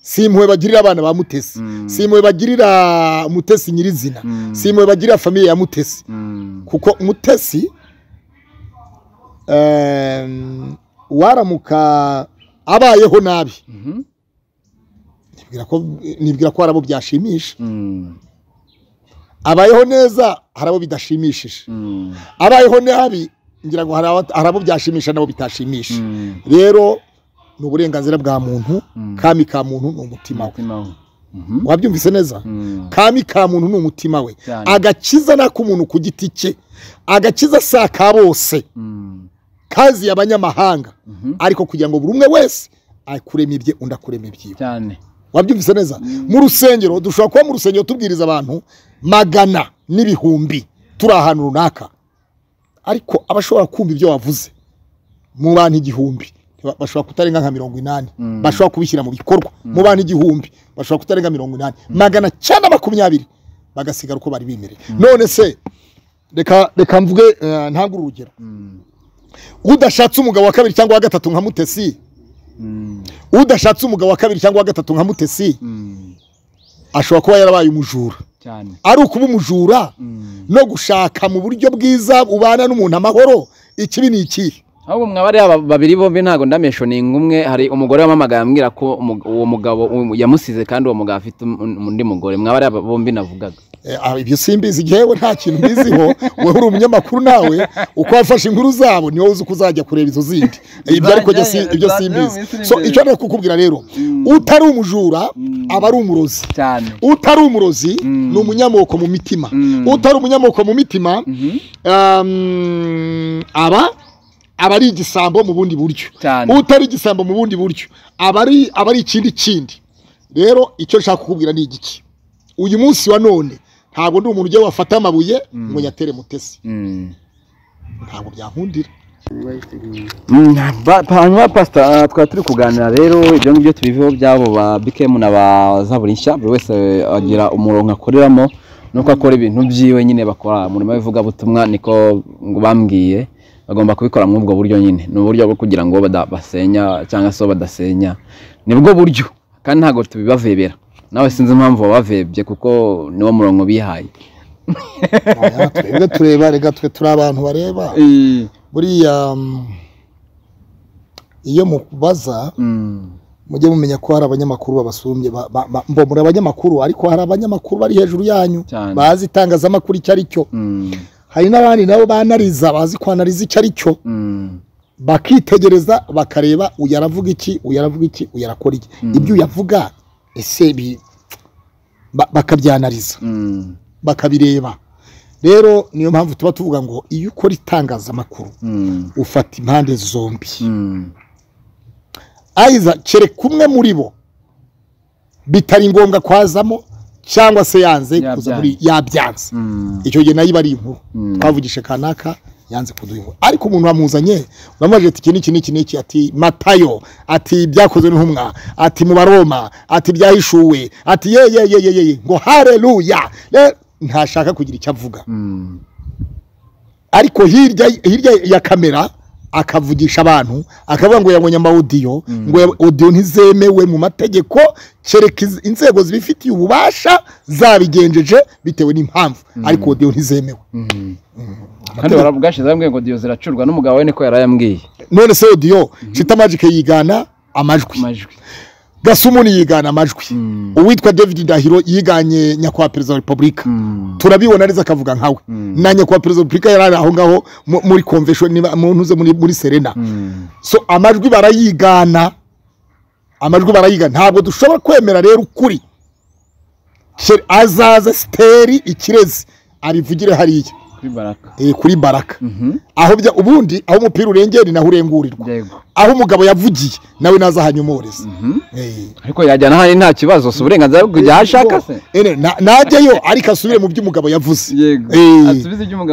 Si impuhwe bagirira abana ba mutesi. Si impuhwe bagirira mutesi nyirizina. Si impuhwe bagirira famiye ya mutesi. Kuko mutesi waramuka abayeho nabi. Mhm, nibwira ko nibwira ko hari abo byashimisha abayeho neza hari abo bidashimishije. Mm, abayeho nabi ngira ngo hari abo- byashimisha nabo bitashimisha. Mm, rero ni uburenganzira bwa muntu. Mm. kami ka muntu ni umutima we. Mhm, wabyumvise neza? Kami ka muntu ni umutima we. Agakiza ni ak'umuntu ku giti cye. Agakiza si aka bose. Mm, kaziye abanyamahanga mhm, ariko kugira ngo buri umwe wese akurema ibye undi akurema ibyiwe. Wabyumvise neza. Mu rusengero dushobora kuba mu rusengero tubwiriza abantu magana n'ibihumbi. Turi ahantu runaka. Ariko abashobora kumva ibyo wavuze mu bantu igihumbi ba- bashobora kutarenga nka mirongo inani. Mm. bashobora kubishyira mu bikorwa. Mu bantu igihumbi bashobora kutarenga mirongo inani. Magana cyenda makumyabiri. Bagasigara uko bari bimereye none se reka reka mvuge eh, ntange urugero. Mm, udashatse umugabo wa kabiri cyangwa wa gatatu nka mutesi mm, udashatse umugabo wa kabiri cyangwa wa gatatu nka mutesi ashobora kuba yarabaye umujura. Ari ukuba umujura Mm. no gushaka mu buryo bwiza ubana n'umuntu amahoro ikibi ni ikihe? Ahubwo mwaba ari aba babiri bombi ntabwo ndameshoninga umwe hari umugore wamamagaye ambwira ko uwo mugabo yamusize kandi uwo mugabo afite undi mugore. Mwaba ari aba bombi navugaga. Eh, ah, ibyo simbizi igihewe nta kintu mbiziho wowe uri umunyamakuru nawe uko wafashe inkuru zabo ni wowe uzi ko uzajya kureba izo zindi. Eh, ibyo ariko ibyo simbizi. so icyo nari kukubwira rero utari umujura aba ari umurozi. Cyane. Utari umurozi Mm. ni umunyamoko mu mitima. Mm. utari umunyamoko mu mitima Mhm, um, aba aba ari igisambo mu bundi buryo. Cyane. Utari igisambo mu bundi buryo. Aba ari aba ari ikindi kindi rero icyo nshaka kukubwira ni igiki. Uyu munsi wa none ntabwo ndi umuntu ujya wafata amabuye ngo nyatere mutesi. Mm. ntabwo Mm, pa- hanyuma pasita twari turi kuganira rero ibyo ngibyo tubiveho byabo ba bikemu na ba zaburi nshya buri wese agira umurongo akoreramo nuko akora ibintu byiwe nyine bakora. Umurimo w'ivugabutumwa niko ngo bambwiye. Bagomba kubikora muri ubwo buryo nyine. Ni uburyo bwo kugira ngo basenya cyangwa se badasenya. Nibwo buryo kandi ntabwo tubibavebera. Nawe sinzi impamvu wabavebye kuko niwo murongo bihaye. Twebwe tureba reka twe turi abantu bareba. Buriya mm, iyo mubaza Mm, mujye mumenya ko hari abanyamakuru babasumbye ba- ba- ba- mbo muri abanyamakuru ariko hari abanyamakuru bari hejuru yanyu bazi itangazamakuru icyo ari cyo. Mm, hari n'abandi nabo banariza bazi kwanariza icyo ari cyo. Mm, bakitegereza bakareba uyu aravuga iki uyu aravuga iki uyu arakora iki. Ibyo uyavuga ese bakabyanariza. Mm, bakabireba. Rero niyo mpamvu tuba tuvuga ngo iyo ukora itangazamakuru mm, ufata impande zombi. Mm. ayiza kereka umwe muri bo. Bitari ngombwa kwazamo cyangwa se yanze kuza muri yabyanze Mm, icyo gihe na yo iba ari inkuru Mm. twavugishe kanaka yanze kuduha inkuru ariko umuntu wamuzanye uramubaje ati iki n'iki n'iki n'iki ati matayo. Ati byakozwe n'intumwa. Ati mu baroma. Ati byahishuwe. Ati ye ye ye ye ye ngo hareruya Re- ntashaka kugira icyo avuga. Mm, ariko hirya hirya ya kamera akavugisha abantu akavuga ngo yabonye amawudiyo ngo ya- audio ntizemewe mu mategeko kereka inzego zibifitiye ububasha zabigenjeje bitewe n'impamvu. Ariko audio ntizemewe. Mm. kandi barabwashize bambwiye ngo diyo ziracurwa n'umugabo we niko yari ayambwiye none se audio Chita Magic yigana amajwi. Amajwi. Gasumuni yigana amajwi. Mm. uwitwa david dahiro yiganye nyakubahwa perezida wa repubulika. Mm. turabibona neza akavuga nkawe. Mm. na nyakubahwa perezida wa repubulika yari ari aho ngaho mu- muri mu ntuze muri serena. So amajwi barayigana. Amajwi barayigana. Ntabwo dushobora kwemera rero ukuri. Azaza siteri ikirezi. Abivugire hariya. Kuri baraka. Eh, kuri baraka. Mhm. aho bya ubundi aho umupira urengera ni naho urengurirwa. Aho umugabo yavugiye nawe naza hanyumoreza Eh. ariko yajyana hano nta kibazo si uburenganzira bwo kujya aho ashaka se? Ene, na- najyeyo ariko asubire mu byo umugabo yavuze. Eh.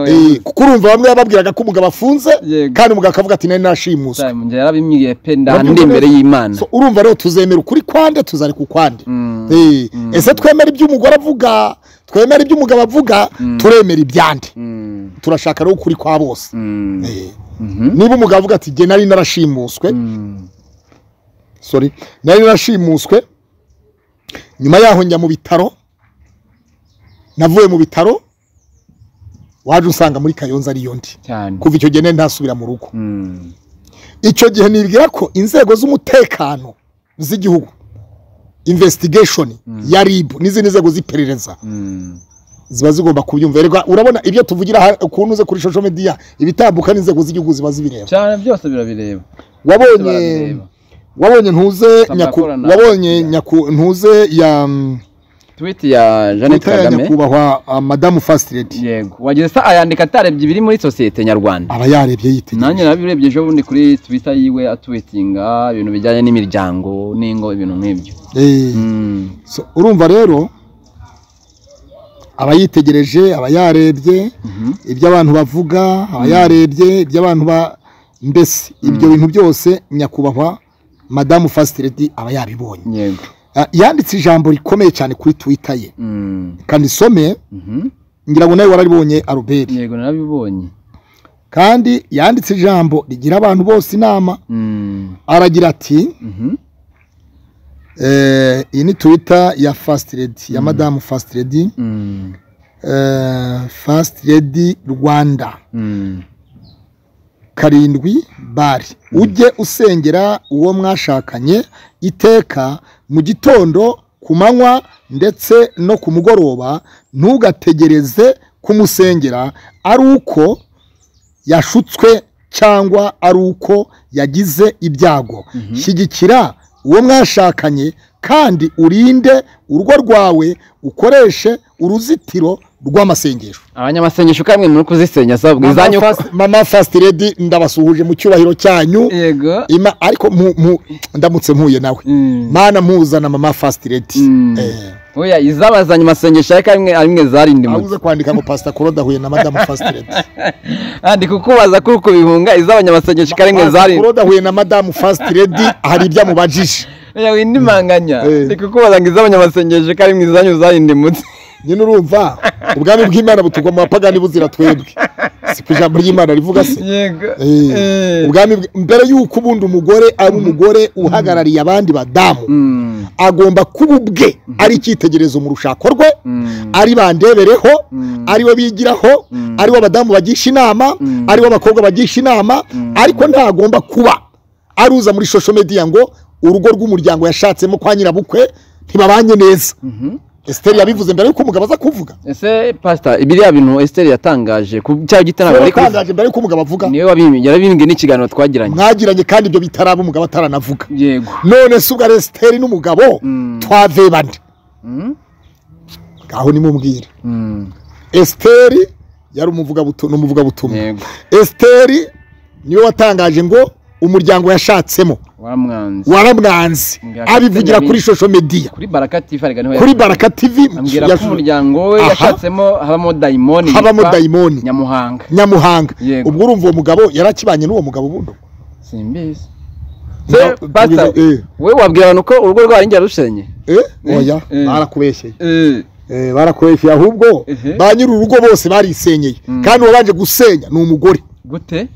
Eh, kuko urumva bamwe bababwiraga ko umugabo afunze kandi umugabo akavuga ati nari nashimuswe. Yarabimwiye pe Urabyumva imbere y'imana. So, urumva rero tuzemera ukuri kwande tuzareka ukwande Mm. Eh, ese twemera ibyo umugore avuga? Twemera ibyo umugabo avuga? Turemera ibyande. Mm. Turashaka rero ukuri kwa bose Mm. Eh, Mhm. niba umugabo avuga ati nari narashimuswe Mm. sorry nari narashimuswe nyuma yaho njya mu bitaro navuye mu bitaro waje usanga muri kayonza ariyo ndi kuva icyo gihe ntasubira mu rugo Mm. icyo gihe nibwira ko inzego z'umutekano z'igihugu investigation ya rib n'izindi nzego z'iperereza. Ziba zigomba kubyumva urabona ibyo tuvugira ukuntu uze kuri social media ibitambuka n'inzego z'igihugu ziba zibireba. Cyane byose birabireba. Wabonye wabonye ntuze wabonye nyaku ntuze ya mm, tweet ya Jeannette Kagame. Nyakubahwa uh, madamu lady yego. Wagize se ayandika atarebye ibiri muri sosiyete nyarwanda. Aba yarebye nanjye yitegereje nabirebye ejo bundi kuri twitter yiwe atwetinga ibintu bijyanye n'imiryango n'ingo ibintu nk'ibyo. Eh, Mm. so, urumva rero aba yitegereje aba yarebye Mhm. ibyo abantu bavuga aba yarebye ibyo abantu ba mbese ibyo bintu byose nyakubahwa madamu lady aba yabibonye Ah, yanditse ijambo rikomeye cyane kuri twitter ye Mm. kandi isome Mhm. ngira ngo nawe wararibonye aruberi yego narabibonye kandi yanditse ijambo rigira abantu bose inama Mm. aragira ati Mhm. Iyi ni twitter ya first lady ya madamu first lady. Mm. eh, first lady rwanda. Mm. karindwi bari ujye usengera uwo mwashakanye iteka mu gitondo ku manywa ndetse no ku mugoroba. Ntugategereze kumusengera ari uko yashutswe cyangwa ari uko yagize ibyago. Shyigikira uwo mwashakanye kandi urinde urugo rwawe ukoreshe uruzitiro rw'amasengesho. Abanyamasengesho kamwe muri kuzisenya sabwa izanyu Mama First- lady ndabasuhuje mu cyubahiro cyanyu. Yego. Ima, ariko mu, mu, ndamutse mpuye nawe. Mm. mana mpuzana mama first lady. Mm. eh, oya izabazanye amasengesho ariko arimwe arimwe zarindimutse. Abuze kwandika ngo pastor Claude ahuye na madame first lady. Kandi kukubaza kuri uko bihunga iz'abanyamasengesho ko arimwe Pastor zarindimutse. Claude ahuye na madame first lady hari ibyo amubajije. Oya windimanganya Eh. ndi kukubaza ngo iz'abanyamasengesho ko arimwe izanyu zarindimutse. Nyine urumva ubwami bw'imana butugwa mu bapagani buzira twebwe si ku ijambo ry'imana rivuga se Eh, Eh. ubwami bw- mbere y'uko ubundi umugore ari umugore uhagarariye abandi badamu Mm. agomba kuba ubwe ari icyitegererezo mu rushako rwe Mm. ari bandebereho Mm. ari we bigiraho Mm. ari we abadamu bagisha inama Mm. ari we abakobwa bagisha inama ariko ntagomba kuba aruza muri social media ngo urugo rw'umuryango yashatsemo kwa nyirabukwe ntibabanye neza Mhm. Esiteri yabivuze mbere y'uko umugabo aza kuvuga. Ese pasita biriya bintu esiteri yatangaje ku cyaha ariko yatangaje mbere y'uko umugabo avuga. Niwe yarabimbwe n'ikiganiro twagiranye. Mwagiranye kandi ibyo bitaraba umugabo ataranavuga. Yego. None se ubwo ari esiteri n'umugabo Mm. twavebane Mm. ngaho nimubwire. Mm. esiteri yari umuvugabutumwa. Esiteri ni we watangaje ngo umuryango yashatsemo. Waramwanze. Mbwira abivugira kuri social media. Kuri baraka ambwira ya- ko umuryango we yashatsemo habamo dayimoni nyamuhanga. Nyamuhanga. Ubwo urumva uwo mugabo yari akibanye n'uwo mugabo bundi simbizi. Eh, we wabwira abantu ko urugo rwawe njya rusenye eh, oya eh. barakubeshyeye Eh, Eh, barakubeshyeye ahubwo ba nyiri urugo bose barisenyeye. Kandi uwabanje gusenya ni umugore. Gute?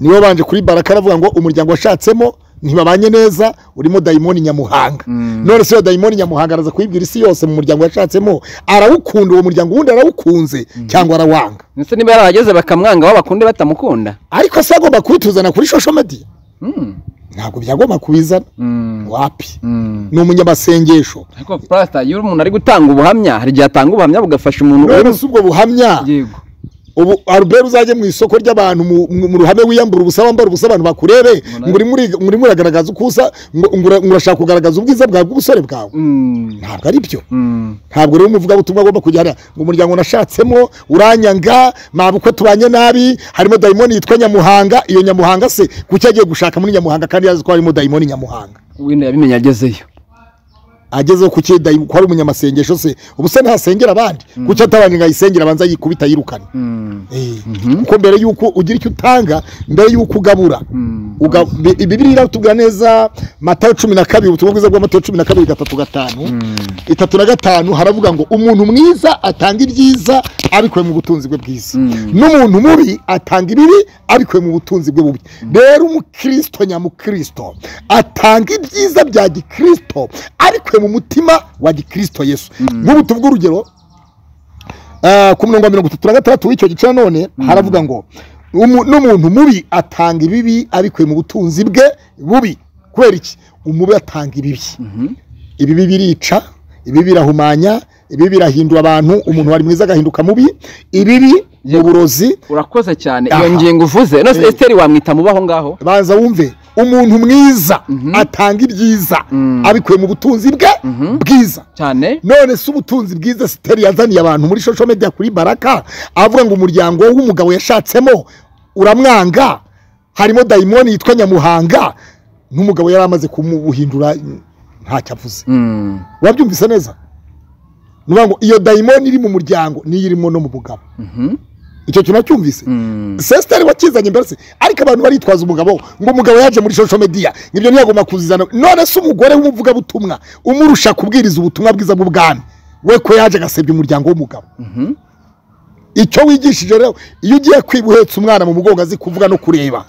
Ni we wabanje kuri baraka aravuga ngo umuryango washatsemo ntibabanye neza urimo dayimoni nyamuhanga. Mm. none se iyo dayimoni nyamuhanga araza kuyibwira isi yose mu muryango yashatsemo arawukunda uwo muryango ubundi arawukunze cyangwa arawanga. Ndetse niba yarahageze bakamwanga aho bakunde batamukunda? Ariko se agomba kubituzana kuri social media? Mm. ntabwo byagomba kubizana. Mm. wapi? Mm. ni umunyamasengesho. Ariko iyo umuntu ari gutanga ubuhamya hari igihe atanga ubuhamya bugafasha umuntu none se ubwo buhamya yego. Ubu albert uzajye mu isoko ry'abantu mu- mu mu ruhame wiyambura ubusa wambara ubusa abantu bakurebe Mbona- ngo urimo uri- urimo uragaragaza uko usa urashaka kugaragaza ubwiza bwawe bw'ubusore bwawe. Mm. ntabwo ari byo Mm. ntabwo rero umuvugabutumwa agomba kujya hariya ngo umuryango nashatsemo uranyanga mabukwe tubanye nabi harimo dayimoni yitwa nyamuhanga iyo nyamuhanga se kuki agiye gushaka muri nyamuhanga kandi yazi ko harimo dayimoni nyamuhanga? Wenda yabimenye agezeyo. Agezeho kuki dayi- ko ari umunyamasengesho se ubu se ntasengera abandi. Kuki atabanje ngo ayisengere abanza yikubita yirukane Mm. Eh, kuko mbere y'uko ugira icyo utanga mbere y'uko ugabura. Mm. Bibiri iratubwira neza matayo cumi na kabiri ubutumwa bwiza bwa matayo cumi na kabiri gatatu gatanu. Itatu na gatanu haravuga ngo umuntu mwiza atanga ibyiza abikuye mu butunzi bwe bwiza. N'umuntu mubi atanga ibibi abikuye mu butunzi bwe bubi. Rero umukristo nyamukristo atanga ibyiza bya gikristo abikuye mu mutima wa gikristo yesu. Nk'ubu tuvuga urugero Ah, ku murongo wa mirongo itatu na gatandatu w'icyo gice nanone haravuga ngo "Umu- n'umuntu mubi atanga ibibi abikuye mu butunzi bwe bubi. Kubera iki? Umubi atanga ibibi. Ibibi birica ibibi birahumanya ibibi birahindura abantu umuntu wari mwiza agahinduka mubi. Ibibi mu burozi. Urakoze cyane. Iyo ngingo uvuze nose Eh. esiteri wamwita mubaho ngaho. Banza wumve. Umuntu mwiza atanga ibyiza. Abikuye mu butunzi bwe bwiza. Cyane none se ubutunzi bwiza siteri yazaniye abantu muri social media kuri baraka avuga ngo umuryango w'umugabo yashatsemo uramwanga harimo dayimoni yitwa nyamuhanga n'umugabo yari amaze kumuhindura ntacyo avuze. Mm. wabyumvise neza? Ni iyo dayimoni iri mu muryango niyo irimo no mu mugabo Mhm. Icyo kintu wacyumvise Mm. sesitari wakizanye imbere se ariko abantu baritwaza umugabo ngo umugabo yaje muri social media. Ibyo ntiyagomba kuzizana. None se umugore w'umuvugabutumwa umurusha kubwiriza ubutumwa bwiza bw'ubwami? We ko yaje agasebya umuryango w'umugabo. Mhm. Icyo wigishije rero iyo ugiye kwiba uhetse umwana mu mugongo azi kuvuga no kureba.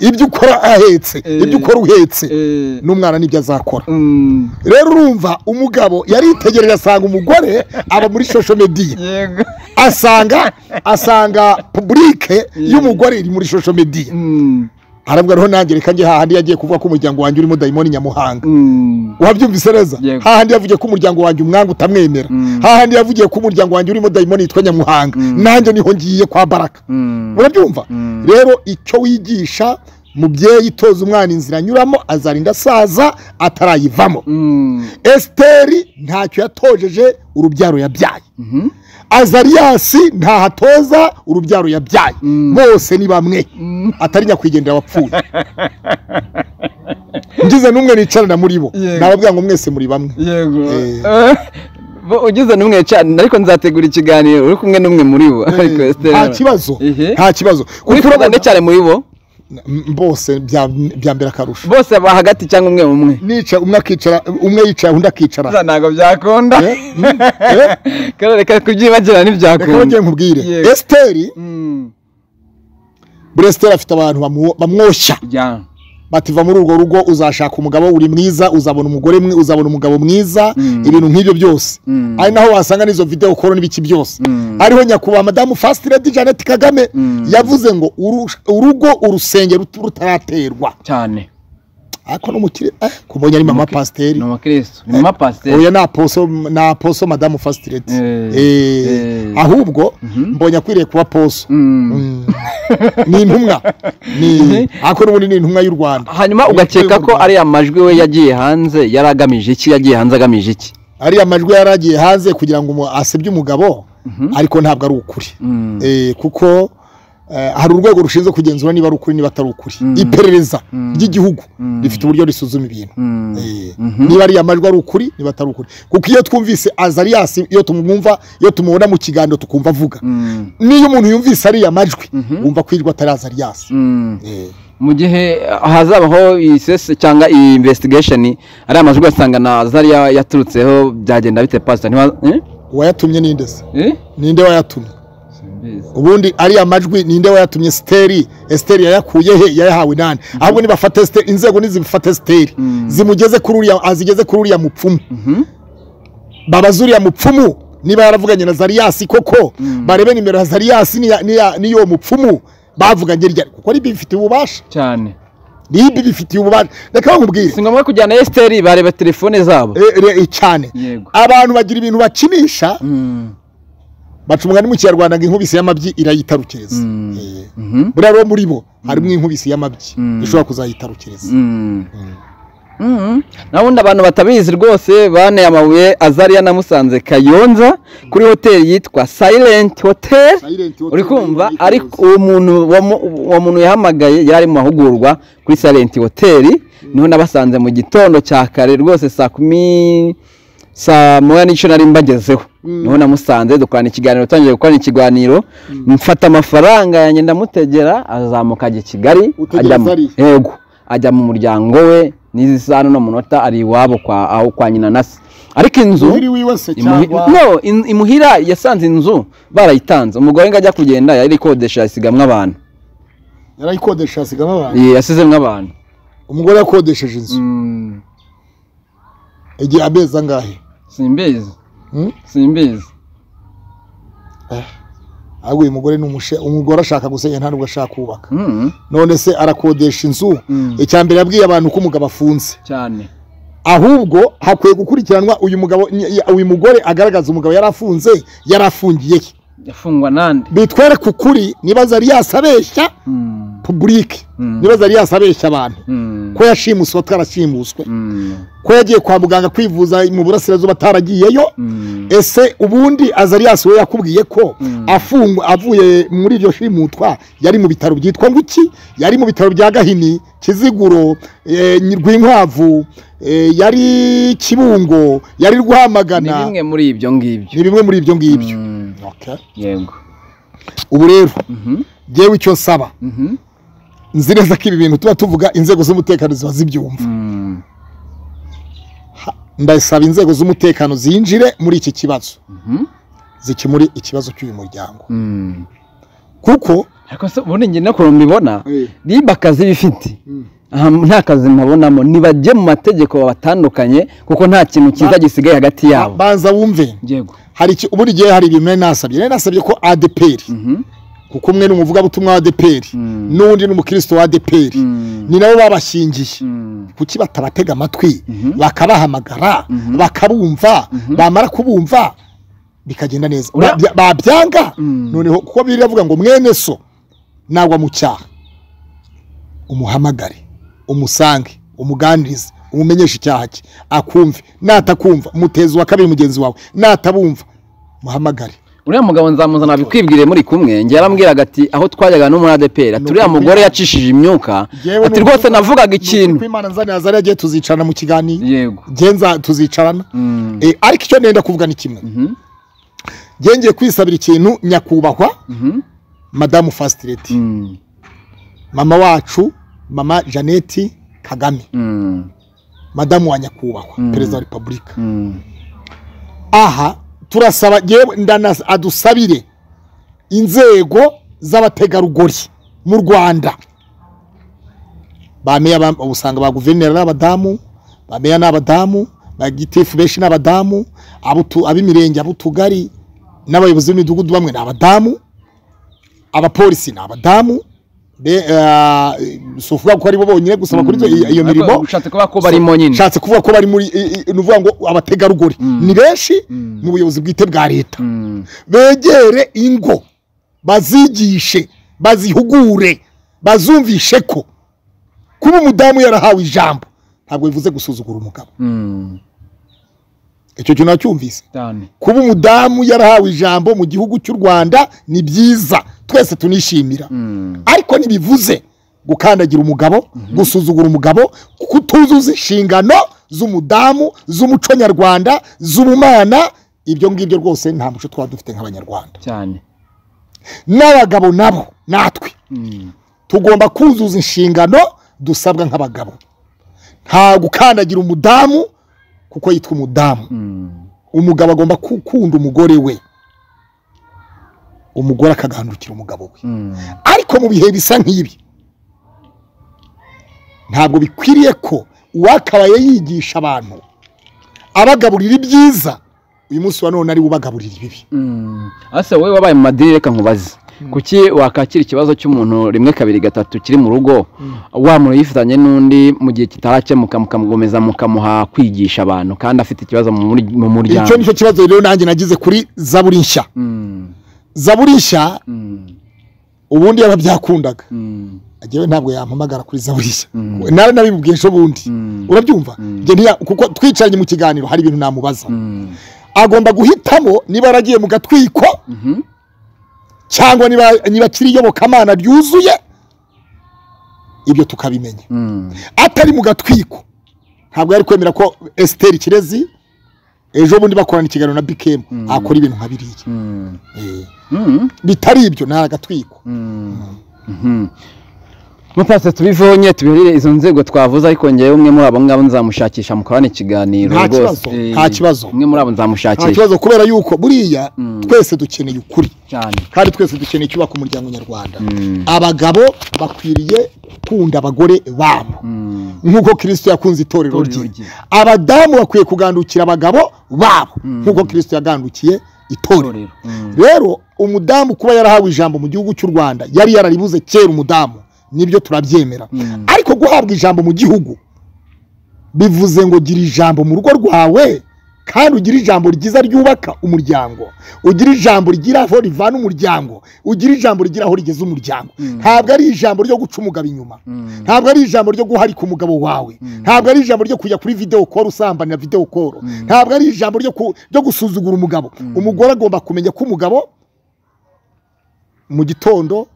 Ibyo ukora ahetse ibyo ukora uhetse Eh. n'umwana ni byo azakora. Mm. rero urumva umugabo yaritegereje asanga umugore aba muri media. Yego. Asanga asanga publike y'umugore iri muri social media. Mm. Aravuga rero nanjye reka njye hahandi yagiye kuvuga ko umuryango wanjye urimo dayimoni nyamuhanga. Mm. wabyumvise neza hahandi yavugiye ko umuryango wanjye umwanga utamwemera hahandi yavugiye ko umuryango wanjye urimo dayimoni yitwa nyamuhanga. Nanjye ni ho ngiye kwa baraka. Mm. urabyumva? Rero icyo wigisha mubyeyi toza umwana inzira anyuramo azarinda asaza atarayivamo. Mm. esiteri ntacyo yatojeje urubyaro yabyaye. Azariyasi ntahatoza urubyaro yabyaye. Bose ni bamwe. Atari nyakwigendera wapfuye. Ngize n'umwe nicarana muri bo. Nababwira ngo mwese muri bamwe. Yego. Eh. Eh, ugize n'umwe cyane ariko nzategura ikiganiro uri kumwe n'umwe muri bo. Esther nta kibazo. Nta kibazo. Kuko uri urabona cyane muri bo? Bose bya- byambera akarusho. Bose ba hagati cyangwa umwe umwe? Nica umwe akicara umwe yicaye undi akicara. Ntabwo byakunda. Eh, mm, eh, reka kubyibagirana ntibyakunda. Nkubwire. Esiteri Mm. buri esiteri afite abantu bamwoshya Ya. bati va muri urwo rugo uzashaka umugabo uri mwiza uzabona umugore uzabona umugabo mwiza ibintu nk'ibyo byose Mm. ari naho wasanga n'izo video koro n'ibiki byose Mm. ariho nyakubahwa madamu first lady Jeannette Kagame yavuze ngo "Uru- urugo urusenge rut- rutaraterwa cyane ariko n'umukire eh kubonye ari mama pasiteri. ni umukristo ni mama pasiteri. oya ni aposo ni aposo madamu lady Eh, Eh, eh. ahubwo mbonye akwiriye kuba poso Mm. Mm. ni intumwa. Ni ariko n'ubundi ni intumwa y'u Rwanda. Hanyuma ugakeka ko ariya majwi we yagiye hanze yari agamije iki yagiye hanze agamije iki? Ariya majwi yaragiye hanze kugira ngo asebye umugabo ariko ntabwo ari ukuri. Mm. Eh, kuko eh, hari urwego rushinzwe kugenzura niba ari ukuri niba atari ukuri. Iperereza ry'igihugu rifite uburyo risuzuma ibintu. Mm. Eh, niba ariya majwi ari ukuri niba atari ukuri. Kuko iyo twumvise azariyasi iyo tumwumva iyo tumubona mu kiganiro tukumva avuga. Mm. niyo umuntu yumvise ariya majwi wumva ko atari azariyasi Mm. Eh, mu gihe hazabaho iyi sesi cyangwa iyi investigation ari amajwi ugasanga na zariya yaturutseho byagenda bite pasita ntiwa eh? uwayatumye ninde se? Eh? ninde wayatumye. Ubundi ariya majwi ninde wayatumye? Siteri esiteri yayakuye he? Yayahawe nani? Ahubwo nibafata esiteri inzego nizifata esiteri zimugeze kuri uriya azigeze kuri uriya mupfumu. Babaza uriya mupfumu. Niba yaravuganye na zariyasi koko barebe nimero ya zariyasi n'iy'uwo mupfumu. Bavuganye ryari kuko ari bifitiye ububasha. Cyane. Ribi bifitiye ububasha. Reka bamubwire. Si ngombwa kujyana esiteri bareba telefone zabo. Eh, eh, cyane. Yego. Abantu bagira ibintu bakinisha. Mm. Baca umugani mu kinyarwanda ngo inkubisi y'amabyi irayitarukiriza Mm. Eh, Mhm. buriya rero muri bo harimo inkubisi y'amabyi Mm. ishobora kuzayitarukiriza Mm. Mhm. nabundi abantu batabizi rwose baneye amabuye azariya na musanze kayonza kuri hoteli yitwa silent hotel Silent Hotel uri kumva ariko uwo muntu wamu- uwo muntu yahamagaye yari ari mu mahugurwa kuri silent hotel ni ho nabasanze mu gitondo cya kare rwose saa kumi saa moya n'igice nari mbagezeho ni ho namusanze dukorana ikiganiro tangiye gukorana ikiganiro mfata amafaranga yanjye ndamutegera azamuka ajya i kigali ajya mu- ariya? yego ajya mu muryango we n'izi saa no munota ari iwabo kwa nyina na se. Ariko inzu imuhira yasanze inzu barayitanze. Umugore ngo ajya kugenda yari ikodesha yasigamwo abantu. Yarayikodesha hasigamo abantu? Ye, yasizemwo abantu. Umugore yakodesheje inzu? Igihe amezi angahe? Simbizi. Hmm? simbizi. Ahubwo uyu mugore ni umugore ashaka gusenya nta nubwo ashaka kubaka. Mm, none se arakodesha inzu? Mm. icya mbere yabwiye abantu ko umugabo afunze. Cyane. Ahubwo hakwiye gukurikiranwa uyu mugabo uyu mugore agaragaza umugabo yari afunze yari afungiye yafungwa nande bitwereke ukuri niba zari yasabeshya Mm, publike Mm. niba zari yasabeshya abantu. Mm, ko yashimuswe twarashimuswe ko yagiye kwa muganga kwivuza mu burasirazuba ataragiyeyo. Ese ubundi azariyasi we yakubwiye ko afungwa avuye muri iryo shimutwa yari mu bitaro byitwa nguki yari mu bitaro bya gahini kiziguro eh, rwinkwavu eh, yari kibungo yari ni rwamagana bimwe muri ibyo ngibyo. Ni bimwe muri ibyo ngibyo. Yego. Ubu rero Mhm, ngewe icyo nsaba. Mhm, nzi neza ko ibi bintu tuba tuvuga inzego z'umutekano ziba zibyumva. Mm, ndasaba inzego z'umutekano zinjire muri iki kibazo. Mhm, zikemure ikibazo cy'uyu muryango. Mm. kuko ariko se ubundi njye no mbibona. Eh. riba akazi bifite. Aha nta kazi mpabonamo ntibajye mu mategeko babatandukanye kuko nta kintu cyiza gisigaye hagati yabo. banza wumve. Yego. Hari iki- buri gihe hari ibintu nari nasabye. Nari nasabye ko adeperi Mhm, kuko umwe ni umuvugabutumwa wa adeperi Mm. n'undi ni umukristo wa adeperi mm, ni nabo babashingiye mm, kuki batabatega amatwi? Mhm. bakabahamagara Mhm. bakabumva bamara kubumva bikagenda neza. Babyanga noneho kuko biri avuga ngo mwene so nagwa mu cyaha. Umuhamagare umusange umuganirize. Umumenyeshe icyaha cye. Akumve. Natakumva. Muteza uwa kabiri mugenzi wawe. Natabumva. Muhamagare. Uriya mugabo nzamuzana bikwibwire muri kumwe. Njye yarambwiraga ati aho twajyaga no muri adeperi ati uriya mugore yacishije imyuka. Ati rwose navugaga ikintu. ukuri Imana nzanira zariya agiye tuzicarana mu kiganiro. Yego. Genza tuzicarana Mm, Eh, ariko icyo nenda kuvuga ni kimwe. Mhm, ngiye kwisabira ikintu nyakubahwa mhm, madamu fastireti mm, mama wacu mama jeannette kagame. Mm, madamu wa nyakubahwa Mm. perezida wa repubulika. Mm, aha turasaba adusabire inzego z'abategarugori mu rwanda. Bameya ba- usanga ba guverineri ari abadamu bameya ni abadamu ba gitifu benshi ni abadamu abutu- ab'imirenge ab'utugari n'abayobozi b'imidugudu bamwe ni abadamu abapolisi ni abadamu si ukuvuga ko ari bo bonyine gusa bakora izo- iyo- mirimo. ushatse kuvuga ko barimo nyine nshatse kuvuga ko bari muri ni ukuvuga ngo abategarugori. Ni benshi Mm. mu buyobozi bwite bwa leta. Mm, begere ingo bazigishe bazihugure bazumvishe ko kuba umudamu yarahawe ijambo ntabwo bivuze gusuzugura umugabo. Mm, icyo kintu nacyumvise. Kuba umudamu yarahawe ijambo mu gihugu cy'u rwanda ni byiza. Twese tunishimira. Mm, ariko ntibivuze gukandagira umugabo gusuzugura umugabo kutuzuza inshingano z'umudamu z'umuco nyarwanda z'ubumana. Ibyo ngibyo rwose nta muco twaba dufite nk'abanyarwanda. Cyane. N'abagabo nabo natwe Mm, tugomba kuzuza inshingano dusabwa nk'abagabo. Nta gukandagira umudamu kuko yitwa umudamu. Mm, umugabo agomba gukunda umugore we. Umugore akagandukira umugabo we. Mm, ariko mu bihe bisa nk'ibi ntabwo bikwiriye ko uwakabaye yigisha abantu abagaburira ibyiza uyu munsi wa none ari we ubagaburira ibibi. Mm. ase wowe wabaye mu madini reka nkubaze. Kuki wakakira ikibazo cy'umuntu rimwe kabiri gatatu kiri mu rugo? Wa muntu yifitanye n'undi mu gihe kitarakemuka mukamugomeza mukamuha kwigisha abantu kandi afite ikibazo mu muryango. Icyo ni cyo kibazo rero nanjye nagize kuri zaburi nshya. Mm, zaburi nshya mm, ubundi yarabyakundaga mm, agewe ntabwo yampamagara kuri zaburi nshya Mm. nari nabimubwiye ejo bundi. Mm. urabyumva? Kuko twicaranye mu kiganiro hari ibintu namubaza. Mm, agomba guhitamo niba yaragiye mu gatwiko mhm, cyangwa niba akiri iyobokamana ryuzuye ibyo tukabimenya. Mm, atari mu gatwiko. Ntabwo yari kwemera ko esiteri kirezi ejo bundi bakorana ikiganiro na bikemu akora ibintu nka biriya. Mm, Eh, mm, bitari ibyo ni agatwiko mm. Mupase tubivonye tubirire izo nzego twavuze ariko ngewe umwe muri abo ngabo nzamushakisha mukorane ikiganiro Nta rwose. nta kibazo. umwe muri abo nta nzamushakisha kibazo kubera yuko buriya twese dukeneye ukuri. Cyane. Kandi twese dukeneye icyubaka umuryango nyarwanda. Mm. abagabo bakwiriye gukunda abagore babo. Mm, nk'uko kirisito yakunze itorero rye. abadamu bakwiye kugandukira abagabo babo. Nk'uko kirisito yagandukiye itorero. Mm, rero umudamu kuba yarahawe ijambo mu gihugu cy'u rwanda yari yararibuze kera umudamu. Ni byo turabyemera. Mm. ariko guhabwa ijambo mu gihugu bivuze ngo gira ijambo mu rugo rwawe kandi ugire ijambo ryiza ryubaka umuryango. Ugire ijambo rigira aho rivana umuryango. Ugire ijambo rigira aho rigeza umuryango. Ntabwo ari ijambo ryo guca umugabo inyuma. Ntabwo ari ijambo ryo guharika umugabo wawe. Ntabwo ari ijambo ryo kujya kuri videwo koro usambanira videwo koro ntabwo ari ijambo ryo gusuzugura umugabo. Umugore agomba kumenya ko umugabo mu gitondo